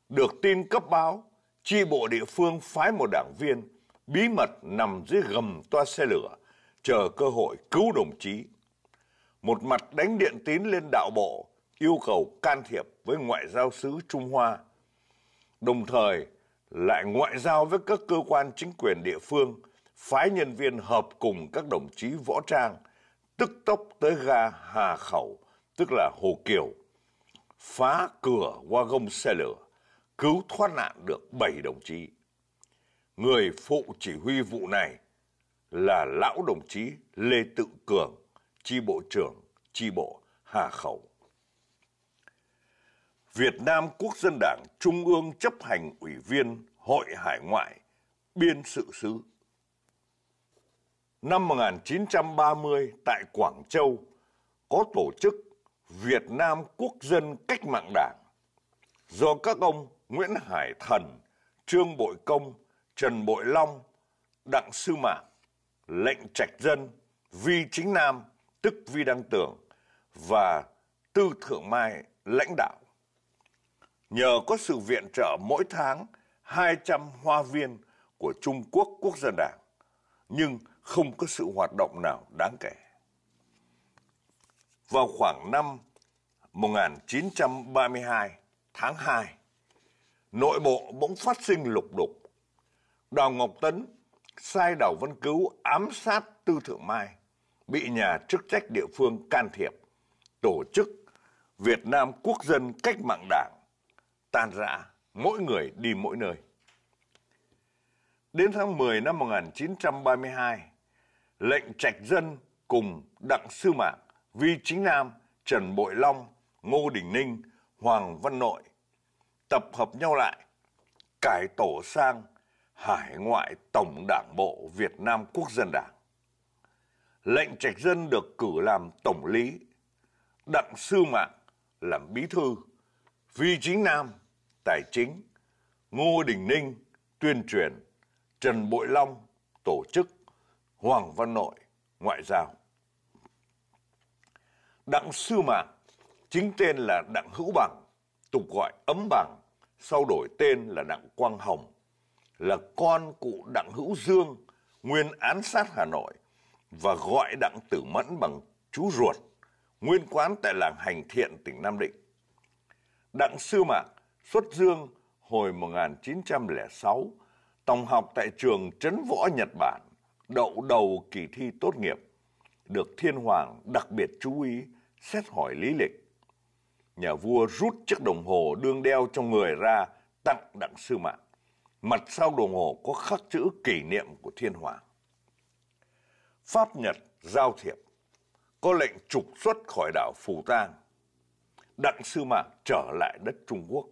Được tin cấp báo, chi bộ địa phương phái một đảng viên bí mật nằm dưới gầm toa xe lửa, chờ cơ hội cứu đồng chí. Một mặt đánh điện tín lên đạo bộ, yêu cầu can thiệp với ngoại giao sứ Trung Hoa. Đồng thời, lại ngoại giao với các cơ quan chính quyền địa phương, phái nhân viên hợp cùng các đồng chí võ trang, tức tốc tới ga Hà Khẩu, tức là Hồ Kiều, phá cửa qua gông xe lửa, cứu thoát nạn được 7 đồng chí. Người phụ chỉ huy vụ này là lão đồng chí Lê Tự Cường, chi bộ trưởng chi bộ Hà Khẩu. Việt Nam Quốc dân Đảng Trung ương chấp hành ủy viên Hội Hải ngoại biên sự xứ. Năm 1930 tại Quảng Châu có tổ chức Việt Nam Quốc dân Cách mạng Đảng do các ông Nguyễn Hải Thần, Trương Bội Công, Trần Bội Long, Đặng Sư Mạc, Lệnh Trạch Dân, Vi Chính Nam, tức Vi Đăng Tưởng và Tư Thượng Mai lãnh đạo. Nhờ có sự viện trợ mỗi tháng 200 hoa viên của Trung Quốc Quốc dân Đảng, nhưng không có sự hoạt động nào đáng kể. Vào khoảng năm 1932 tháng 2, nội bộ bỗng phát sinh lục đục. Đào Ngọc Tấn sai Đào Văn Cứu ám sát Tư Thượng Mai, bị nhà chức trách địa phương can thiệp, tổ chức Việt Nam Quốc dân Cách mạng Đảng, tan rã, mỗi người đi mỗi nơi. Đến tháng 10 năm 1932, lệnh trạch dân cùng Đặng Sư Mạng, Vi Chính Nam, Trần Bội Long, Ngô Đình Ninh, Hoàng Văn Nội tập hợp nhau lại, cải tổ sang Hải ngoại Tổng Đảng Bộ Việt Nam Quốc dân Đảng. Lệnh trạch dân được cử làm tổng lý, Đặng Sư Mạng làm bí thư, Vi Chính Nam tài chính, Ngô Đình Ninh tuyên truyền, Trần Bội Long tổ chức, Hoàng Văn Nội ngoại giao. Đặng Sư Mạng chính tên là Đặng Hữu Bằng, tục gọi ấm bằng, sau đổi tên là Đặng Quang Hồng, là con cụ Đặng Hữu Dương, nguyên án sát Hà Nội, và gọi Đặng Tử Mẫn bằng chú ruột, nguyên quán tại làng Hành Thiện, tỉnh Nam Định. Đặng Sư Mạc xuất dương hồi 1906, tổng học tại trường Trấn Võ Nhật Bản, đậu đầu kỳ thi tốt nghiệp, được Thiên Hoàng đặc biệt chú ý xét hỏi lý lịch. Nhà vua rút chiếc đồng hồ đương đeo trong người ra tặng đặng sư mạng. Mặt sau đồng hồ có khắc chữ kỷ niệm của Thiên Hoàng. Pháp Nhật giao thiệp, có lệnh trục xuất khỏi đảo Phù Tang. Đặng sư mạng trở lại đất Trung Quốc.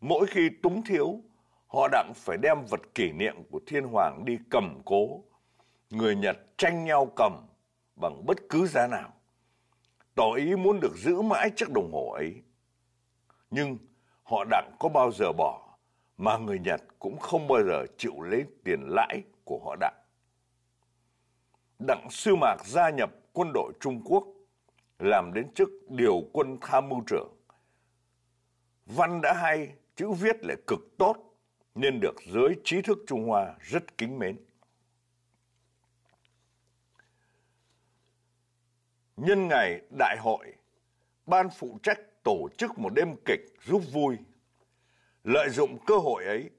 Mỗi khi túng thiếu, họ đặng phải đem vật kỷ niệm của thiên hoàng đi cầm cố. Người Nhật tranh nhau cầm bằng bất cứ giá nào. tỏ ý muốn được giữ mãi chiếc đồng hồ ấy. Nhưng họ đặng có bao giờ bỏ, mà người Nhật cũng không bao giờ chịu lấy tiền lãi của họ đặng. Đặng Sư Mạc gia nhập quân đội Trung Quốc, làm đến chức điều quân tham mưu trưởng. Văn đã hay, chữ viết lại cực tốt, nên được giới trí thức Trung Hoa rất kính mến. Nhân ngày đại hội, ban phụ trách tổ chức một đêm kịch giúp vui. Lợi dụng cơ hội ấy,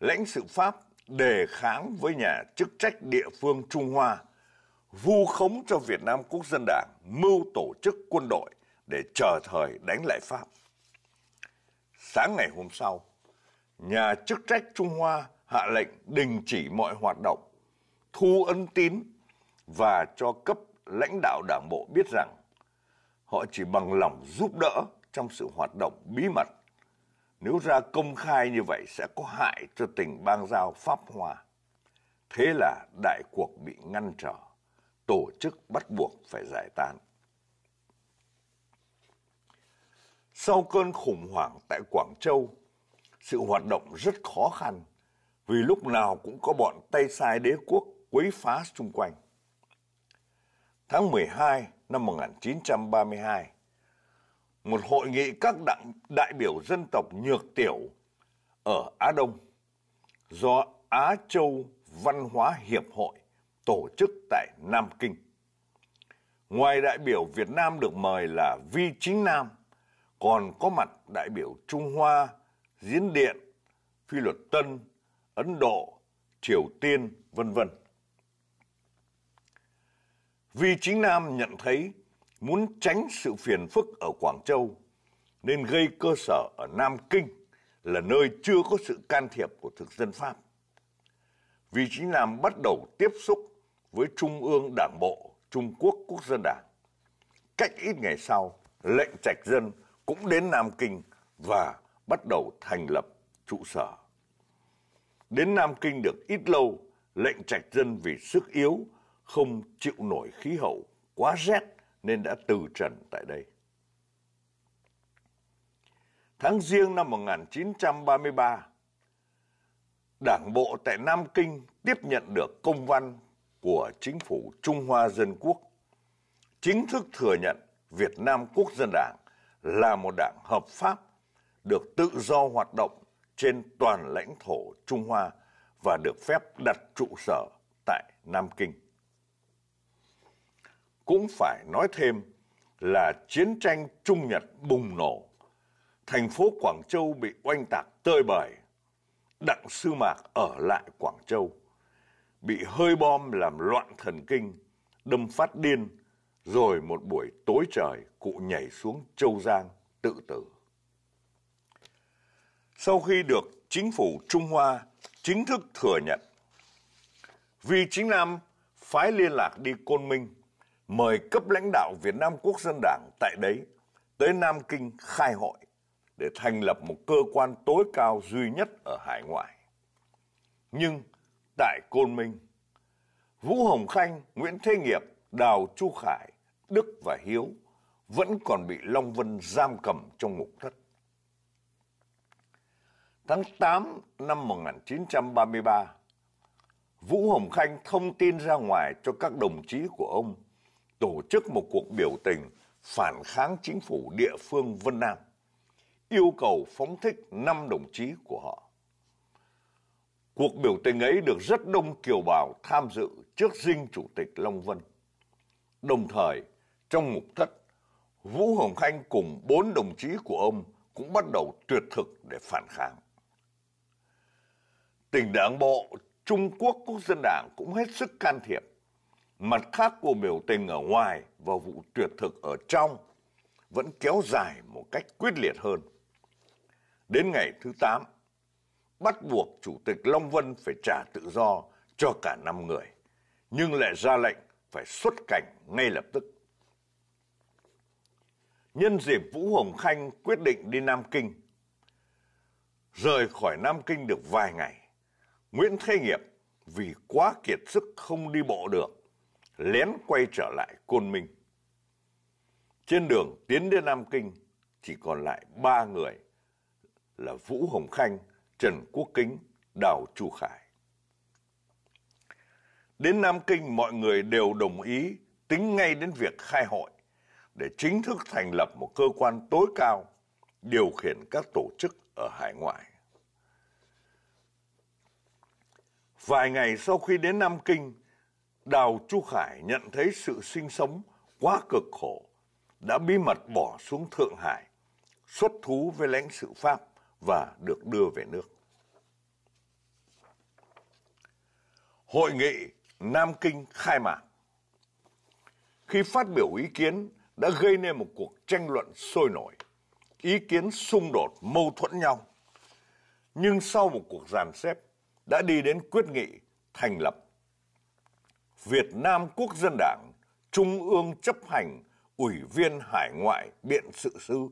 lãnh sự Pháp đề kháng với nhà chức trách địa phương Trung Hoa, vu khống cho Việt Nam Quốc dân Đảng mưu tổ chức quân đội để chờ thời đánh lại Pháp. Sáng ngày hôm sau, nhà chức trách Trung Hoa hạ lệnh đình chỉ mọi hoạt động, thu ân tín và cho cấp lãnh đạo đảng bộ biết rằng họ chỉ bằng lòng giúp đỡ trong sự hoạt động bí mật. Nếu ra công khai như vậy sẽ có hại cho tình bang giao Pháp Hoa. Thế là đại cuộc bị ngăn trở, tổ chức bắt buộc phải giải tán. Sau cơn khủng hoảng tại Quảng Châu, sự hoạt động rất khó khăn vì lúc nào cũng có bọn Tây Sai đế quốc quấy phá xung quanh. Tháng 12 năm 1932, một hội nghị các đại đại biểu dân tộc Nhược Tiểu ở Á Đông do Á Châu Văn hóa Hiệp hội tổ chức tại Nam Kinh. Ngoài đại biểu Việt Nam được mời là Vi Chính Nam, còn có mặt đại biểu Trung Hoa, Diễn Điện, Phi Luật Tân, Ấn Độ, Triều Tiên, vân vân. Vi chính Nam nhận thấy muốn tránh sự phiền phức ở Quảng Châu nên gây cơ sở ở Nam Kinh là nơi chưa có sự can thiệp của thực dân Pháp. Vì chính Nam bắt đầu tiếp xúc với Trung ương Đảng Bộ Trung Quốc Quốc dân Đảng. Cách ít ngày sau, lệnh trạch dân cũng đến Nam Kinh và bắt đầu thành lập trụ sở. Đến Nam Kinh được ít lâu, lệnh trạch dân vì sức yếu không chịu nổi khí hậu quá rét nên đã từ trần tại đây. Tháng Giêng năm 1933, Đảng bộ tại Nam Kinh tiếp nhận được công văn của chính phủ Trung Hoa Dân Quốc, chính thức thừa nhận Việt Nam Quốc dân Đảng là một đảng hợp pháp được tự do hoạt động trên toàn lãnh thổ Trung Hoa và được phép đặt trụ sở tại Nam Kinh. Cũng phải nói thêm là chiến tranh Trung Nhật bùng nổ, thành phố Quảng Châu bị oanh tạc tơi bời, Đặng Sư Mạc ở lại Quảng Châu, bị hơi bom làm loạn thần kinh, đâm phát điên, rồi một buổi tối trời cụ nhảy xuống Châu Giang tự tử. Sau khi được chính phủ Trung Hoa chính thức thừa nhận, vì chính Nam phái liên lạc đi Côn Minh mời cấp lãnh đạo Việt Nam Quốc dân Đảng tại đấy tới Nam Kinh khai hội để thành lập một cơ quan tối cao duy nhất ở hải ngoại. Nhưng tại Côn Minh, Vũ Hồng Khanh, Nguyễn Thế Nghiệp, Đào Chu Khải, Đức và Hiếu vẫn còn bị Long Vân giam cầm trong ngục thất. Tháng 8 năm 1933, Vũ Hồng Khanh thông tin ra ngoài cho các đồng chí của ông tổ chức một cuộc biểu tình phản kháng chính phủ địa phương Vân Nam, yêu cầu phóng thích năm đồng chí của họ. Cuộc biểu tình ấy được rất đông kiều bào tham dự trước dinh chủ tịch Long Vân. Đồng thời, trong mục thất, Vũ Hồng Khanh cùng bốn đồng chí của ông cũng bắt đầu tuyệt thực để phản kháng. Tỉnh đảng bộ Trung Quốc Quốc dân đảng cũng hết sức can thiệp Mặt khác của biểu tình ở ngoài và vụ tuyệt thực ở trong vẫn kéo dài một cách quyết liệt hơn. Đến ngày thứ 8, bắt buộc Chủ tịch Long Vân phải trả tự do cho cả năm người, nhưng lại ra lệnh phải xuất cảnh ngay lập tức. Nhân dịp Vũ Hồng Khanh quyết định đi Nam Kinh, rời khỏi Nam Kinh được vài ngày, Nguyễn Thế Nghiệp vì quá kiệt sức không đi bộ được lén quay trở lại Côn Minh. trên đường tiến đến Nam Kinh chỉ còn lại ba người là Vũ Hồng Khanh, Trần Quốc Kính, Đào Chu Khải. Đến Nam Kinh mọi người đều đồng ý tính ngay đến việc khai hội để chính thức thành lập một cơ quan tối cao điều khiển các tổ chức ở hải ngoại. Vài ngày sau khi đến Nam Kinh, Đào Chu Khải nhận thấy sự sinh sống quá cực khổ, đã bí mật bỏ xuống Thượng Hải, xuất thú với lãnh sự Pháp và được đưa về nước. Hội nghị Nam Kinh khai mạc. Khi phát biểu ý kiến đã gây nên một cuộc tranh luận sôi nổi, ý kiến xung đột mâu thuẫn nhau. Nhưng sau một cuộc dàn xếp đã đi đến quyết nghị thành lập Việt Nam Quốc dân Đảng Trung ương chấp hành Ủy viên Hải ngoại Biện sự sư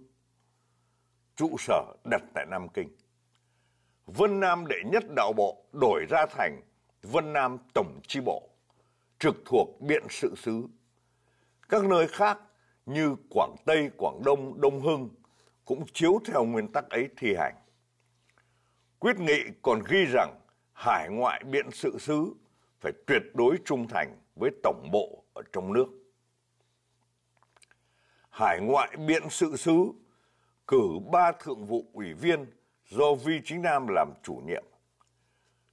trụ sở đặt tại Nam Kinh. Vân Nam đệ nhất đạo bộ đổi ra thành Vân Nam Tổng Chi Bộ, trực thuộc Biện Sự Sứ. Các nơi khác như Quảng Tây, Quảng Đông, Đông Hưng cũng chiếu theo nguyên tắc ấy thi hành. Quyết nghị còn ghi rằng hải ngoại biện sự sứ phải tuyệt đối trung thành với tổng bộ ở trong nước. Hải ngoại biện sự sứ cử ba thượng vụ ủy viên do Vi Chính Nam làm chủ nhiệm.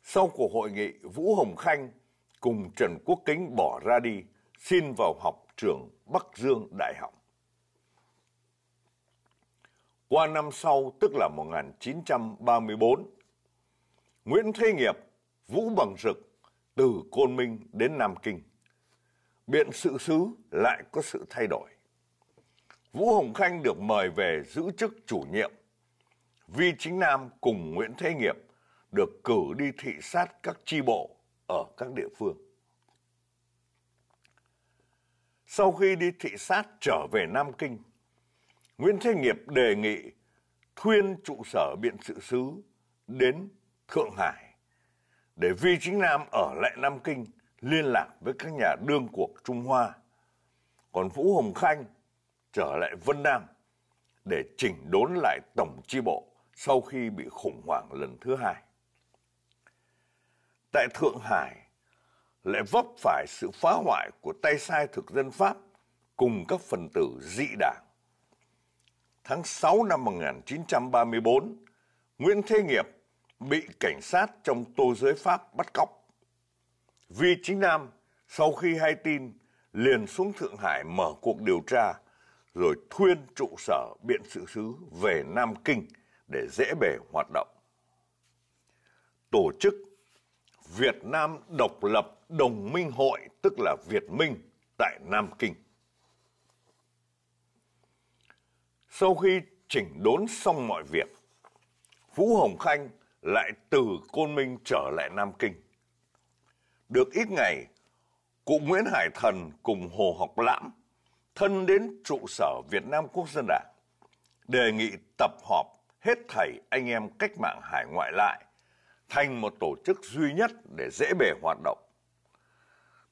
Sau cuộc hội nghị, Vũ Hồng Khanh cùng Trần Quốc Kính bỏ ra đi, xin vào học trường Bắc Dương Đại học. Qua năm sau, tức là 1934, Nguyễn Thế Nghiệp, Vũ Bằng Rực từ Côn Minh đến Nam Kinh. Biện sự sứ lại có sự thay đổi. Vũ Hồng Khanh được mời về giữ chức chủ nhiệm. Vi Chính Nam cùng Nguyễn Thế Nghiệp được cử đi thị sát các chi bộ ở các địa phương. Sau khi đi thị sát trở về Nam Kinh, Nguyễn Thế Nghiệp đề nghị thuyên trụ sở biện sự sứ đến Thượng Hải để Vi Chính Nam ở lại Nam Kinh liên lạc với các nhà đương cuộc Trung Hoa. Còn Vũ Hồng Khanh trở lại Vân Nam để chỉnh đốn lại tổng chi bộ sau khi bị khủng hoảng lần thứ hai. Tại Thượng Hải lại vấp phải sự phá hoại của tay sai thực dân Pháp cùng các phần tử dị đảng. Tháng 6 năm 1934, Nguyễn Thế Nghiệp bị cảnh sát trong tô giới Pháp bắt cóc. Vi chính Nam sau khi hay tin liền xuống Thượng Hải mở cuộc điều tra rồi thuyên trụ sở biện sự sứ về Nam Kinh để dễ bề hoạt động. Tổ chức Việt Nam Độc lập Đồng minh Hội tức là Việt Minh tại Nam Kinh. Sau khi chỉnh đốn xong mọi việc, Vũ Hồng Khanh lại từ Côn Minh trở lại Nam Kinh. Được ít ngày, cụ Nguyễn Hải Thần cùng Hồ Học Lãm thân đến trụ sở Việt Nam Quốc dân Đảng, đề nghị tập họp hết thảy anh em cách mạng hải ngoại lại thành một tổ chức duy nhất để dễ bề hoạt động.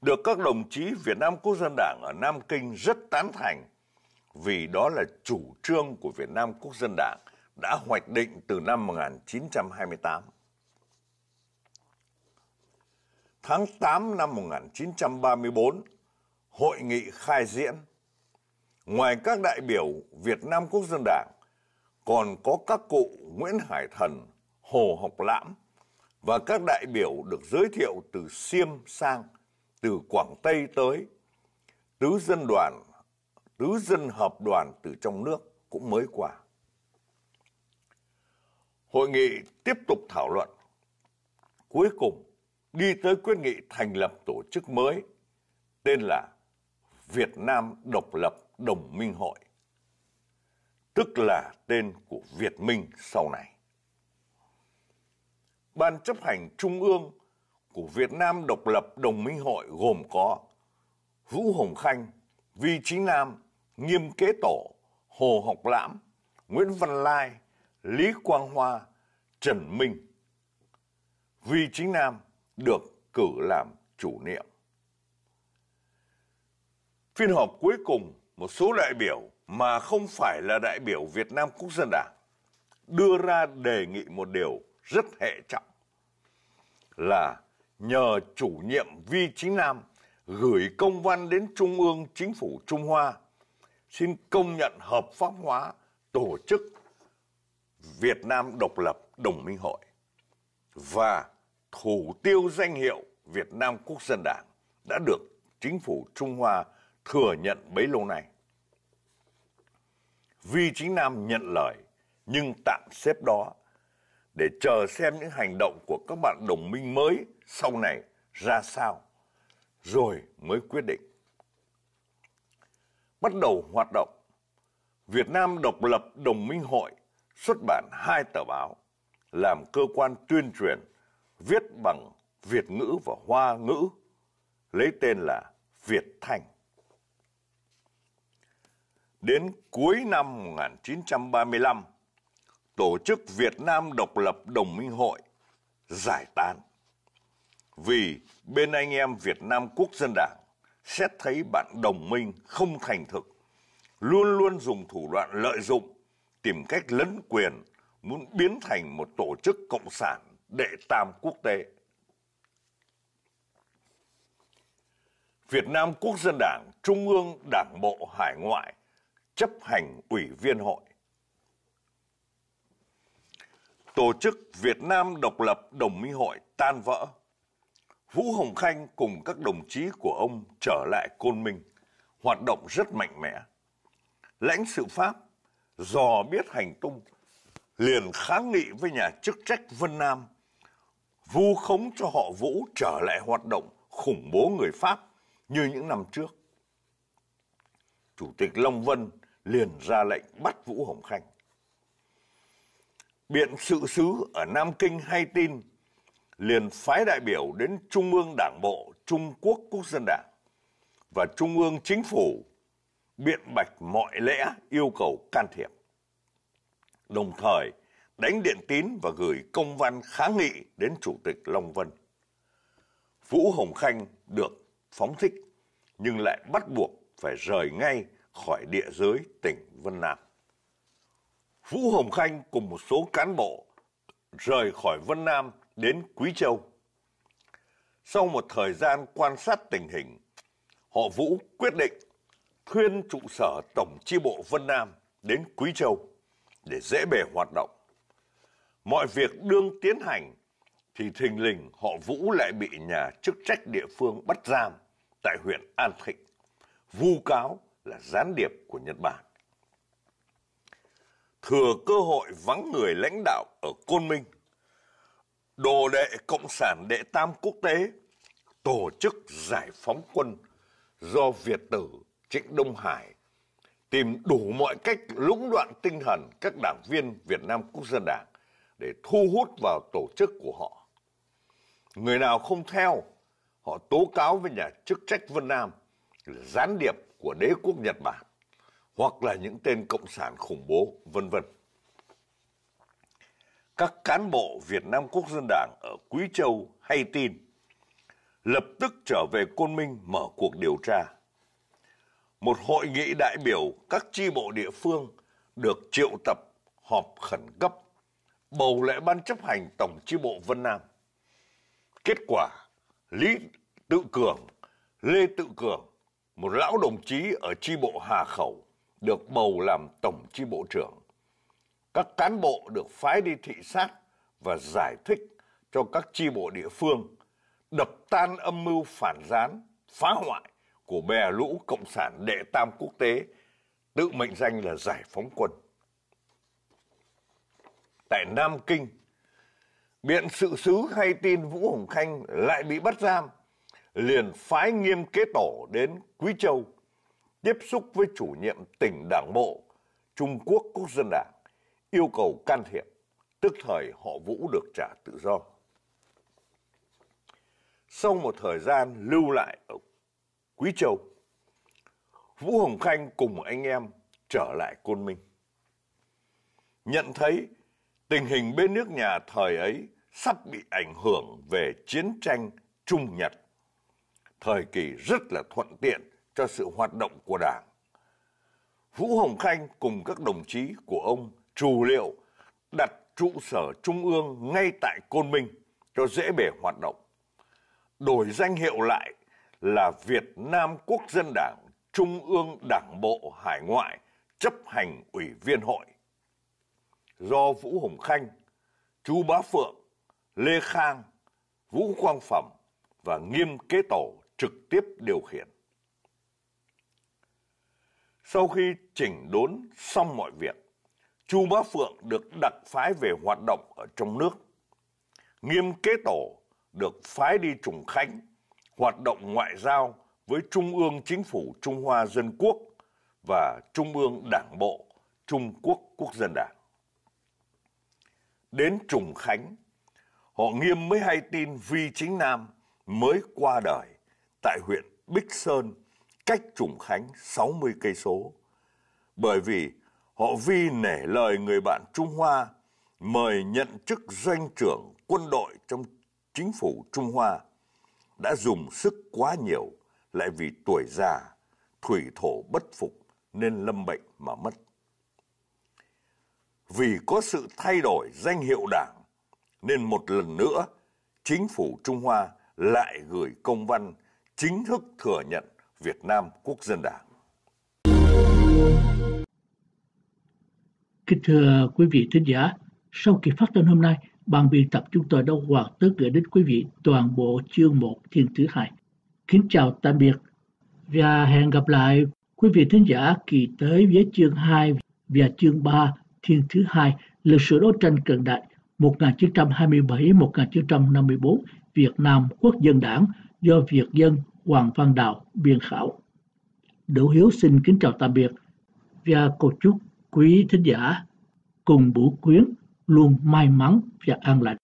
Được các đồng chí Việt Nam Quốc dân Đảng ở Nam Kinh rất tán thành vì đó là chủ trương của Việt Nam Quốc dân Đảng đã hoạch định từ năm 1928. Tháng 8 năm 1934, hội nghị khai diễn. Ngoài các đại biểu Việt Nam Quốc dân Đảng, còn có các cụ Nguyễn Hải Thần, Hồ Học Lãm và các đại biểu được giới thiệu từ Siêm sang, từ Quảng Tây tới, tứ dân đoàn, tứ dân hợp đoàn từ trong nước cũng mới qua. Hội nghị tiếp tục thảo luận. Cuối cùng, đi tới quyết nghị thành lập tổ chức mới tên là Việt Nam Độc lập Đồng minh Hội, tức là tên của Việt Minh sau này. Ban chấp hành Trung ương của Việt Nam Độc lập Đồng minh Hội gồm có Vũ Hồng Khanh, Vi Chính Nam, Nghiêm Kế Tổ, Hồ Học Lãm, Nguyễn Văn Lai, Lý Quang Hoa, Trần Minh. Vi Chính Nam được cử làm chủ nhiệm. Phiên họp cuối cùng, một số đại biểu mà không phải là đại biểu Việt Nam Quốc dân Đảng đưa ra đề nghị một điều rất hệ trọng là nhờ chủ nhiệm Vi Chính Nam gửi công văn đến Trung ương Chính phủ Trung Hoa xin công nhận hợp pháp hóa tổ chức Việt Nam độc lập đồng minh hội và thủ tiêu danh hiệu Việt Nam Quốc dân Đảng đã được chính phủ Trung Hoa thừa nhận bấy lâu nay. Vi Chính Nam nhận lời nhưng tạm xếp đó để chờ xem những hành động của các bạn đồng minh mới sau này ra sao, rồi mới quyết định. Bắt đầu hoạt động, Việt Nam Độc lập Đồng minh Hội xuất bản hai tờ báo, làm cơ quan tuyên truyền, viết bằng Việt ngữ và Hoa ngữ, lấy tên là Việt Thanh. Đến cuối năm 1935, tổ chức Việt Nam Độc lập Đồng minh Hội giải tán. Vì bên anh em Việt Nam Quốc dân Đảng xét thấy bạn đồng minh không thành thực, luôn luôn dùng thủ đoạn lợi dụng, tìm cách lấn quyền, muốn biến thành một tổ chức cộng sản đệ tam quốc tế. Việt Nam Quốc dân Đảng, Trung ương Đảng Bộ Hải ngoại, chấp hành ủy viên hội. Tổ chức Việt Nam Độc lập Đồng minh hội tan vỡ. Vũ Hồng Khanh cùng các đồng chí của ông trở lại Côn Minh, hoạt động rất mạnh mẽ. Lãnh sự Pháp dò biết hành tung, liền kháng nghị với nhà chức trách Vân Nam, vu khống cho họ Vũ trở lại hoạt động khủng bố người Pháp như những năm trước. Chủ tịch Long Vân liền ra lệnh bắt Vũ Hồng Khanh. Biện sự sứ ở Nam Kinh hay tin, liền phái đại biểu đến Trung ương Đảng Bộ Trung Quốc Quốc dân Đảng và Trung ương Chính phủ biện bạch mọi lẽ yêu cầu can thiệp. Đồng thời đánh điện tín và gửi công văn kháng nghị đến Chủ tịch Long Vân. Vũ Hồng Khanh được phóng thích nhưng lại bắt buộc phải rời ngay khỏi địa giới tỉnh Vân Nam. Vũ Hồng Khanh cùng một số cán bộ rời khỏi Vân Nam đến Quý Châu. Sau một thời gian quan sát tình hình, họ Vũ quyết định thuyên trụ sở Tổng chi bộ Vân Nam đến Quý Châu để dễ bề hoạt động. Mọi việc đương tiến hành thì thình lình họ Vũ lại bị nhà chức trách địa phương bắt giam tại huyện An Thịnh, vu cáo là gián điệp của Nhật Bản. Thừa cơ hội vắng người lãnh đạo ở Côn Minh, đồ đệ Cộng sản đệ tam quốc tế tổ chức giải phóng quân do Việt tử Trịnh Đông Hải tìm đủ mọi cách lũng đoạn tinh thần các đảng viên Việt Nam Quốc dân Đảng để thu hút vào tổ chức của họ. Người nào không theo, họ tố cáo với nhà chức trách Vân Nam là gián điệp của đế quốc Nhật Bản hoặc là những tên cộng sản khủng bố, vân vân. Các cán bộ Việt Nam Quốc dân Đảng ở Quý Châu hay tin, lập tức trở về Côn Minh mở cuộc điều tra. Một hội nghị đại biểu các chi bộ địa phương được triệu tập họp khẩn cấp bầu lại ban chấp hành tổng chi bộ Vân Nam. Kết quả, Lý Tự Cường, Lê Tự Cường một lão đồng chí ở chi bộ Hà Khẩu được bầu làm tổng chi bộ trưởng. Các cán bộ được phái đi thị sát và giải thích cho các chi bộ địa phương đập tan âm mưu phản gián, phá hoại của bè lũ cộng sản đệ tam quốc tế tự mệnh danh là giải phóng quân. Tại Nam Kinh, biện sự sứ hay tin Vũ Hồng Khanh lại bị bắt giam liền phái nghiêm kế tổ đến Quý Châu, tiếp xúc với chủ nhiệm tỉnh đảng bộ Trung Quốc Quốc dân đảng, yêu cầu can thiệp, tức thời họ Vũ được trả tự do. Sau một thời gian lưu lại ở Quý Châu, Vũ Hồng Khanh cùng anh em trở lại Côn Minh. Nhận thấy tình hình bên nước nhà thời ấy sắp bị ảnh hưởng về chiến tranh Trung Nhật thời kỳ rất là thuận tiện cho sự hoạt động của Đảng. Vũ Hồng Khanh cùng các đồng chí của ông trù liệu đặt trụ sở trung ương ngay tại Côn Minh cho dễ bề hoạt động. Đổi danh hiệu lại là Việt Nam Quốc dân Đảng Trung ương Đảng Bộ Hải ngoại chấp hành ủy viên hội. Do Vũ Hồng Khanh, Chu Bá Phượng, Lê Khang, Vũ Quang Phẩm và Nghiêm Kế Tổ trực tiếp điều khiển. Sau khi chỉnh đốn xong mọi việc, Chu Bá Phượng được đặc phái về hoạt động ở trong nước. Nghiêm Kế Tổ được phái đi Trùng Khánh, hoạt động ngoại giao với Trung ương Chính phủ Trung Hoa Dân Quốc và Trung ương Đảng Bộ Trung Quốc Quốc dân Đảng. Đến Trùng Khánh, họ nghiêm mới hay tin Vi Chính Nam mới qua đời tại huyện Bích Sơn, cách Trùng Khánh 60 cây số. Bởi vì họ Vi nể lời người bạn Trung Hoa mời nhận chức doanh trưởng quân đội trong chính phủ Trung Hoa đã dùng sức quá nhiều lại vì tuổi già, thủy thổ bất phục nên lâm bệnh mà mất. Vì có sự thay đổi danh hiệu đảng nên một lần nữa chính phủ Trung Hoa lại gửi công văn chính thức thừa nhận Việt Nam Quốc dân Đảng. Kính thưa quý vị thính giả, sau kỳ phát thanh hôm nay, ban biên tập chúng tôi đã hoàn tất gửi đến quý vị toàn bộ chương 1 thiên thứ hai. Kính chào tạm biệt và hẹn gặp lại quý vị thính giả kỳ tới với chương 2 và chương 3 thiên thứ hai, lịch sử đấu tranh cận đại 1927-1954 Việt Nam Quốc dân đảng do Việt dân Hoàng Văn Đào biên khảo. Đỗ Hiếu xin kính chào tạm biệt và cầu chúc quý thính giả cùng bổ quyến luôn may mắn và an lành.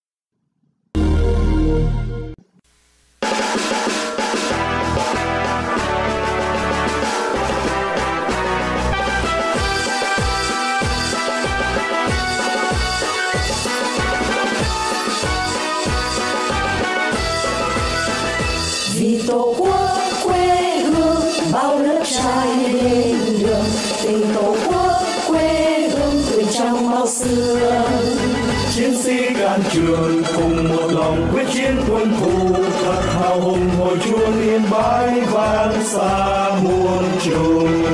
Lòng quyết chiến quân thù thật hào hùng hồi chuông yên bái vang xa muôn trùng.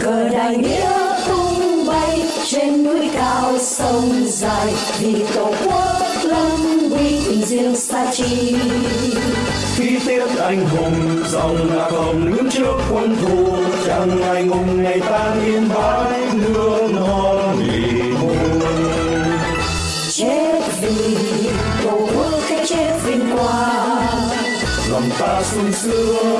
Cờ đại nghĩa tung bay trên núi cao sông dài vì tổ quốc lâm uy tình riêng xa chi. Khi tiết anh hùng dòng ngã hồng đứng trước quân thù chẳng ngày ngùng ngày tan yên bái nước non lòng ta sung sướng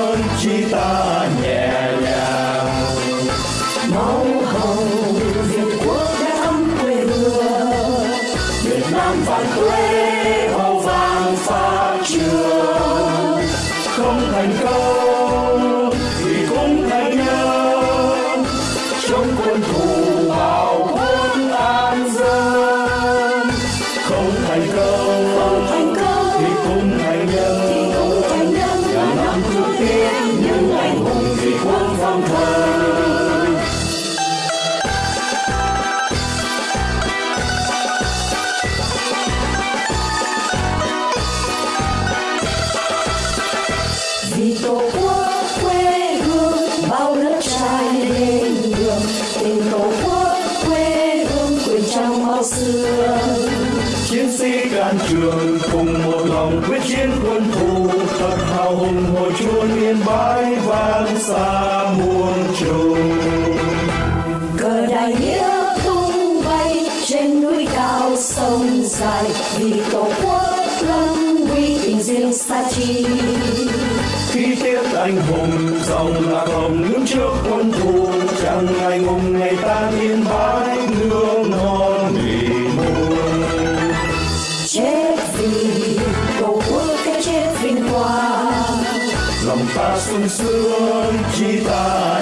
trường cùng một lòng quyết chiến quân thù thật hào hùng hồi chuông yên bái vang xa muôn trùng. Cờ đại nghĩa tung bay trên núi cao sông dài vì tổ quốc lâm uy tình riêng xa chi. Khi tiết anh hùng dòng lạc hồng đứng trước quân thù chẳng ngày ngùng ngày tan yên bái cái chết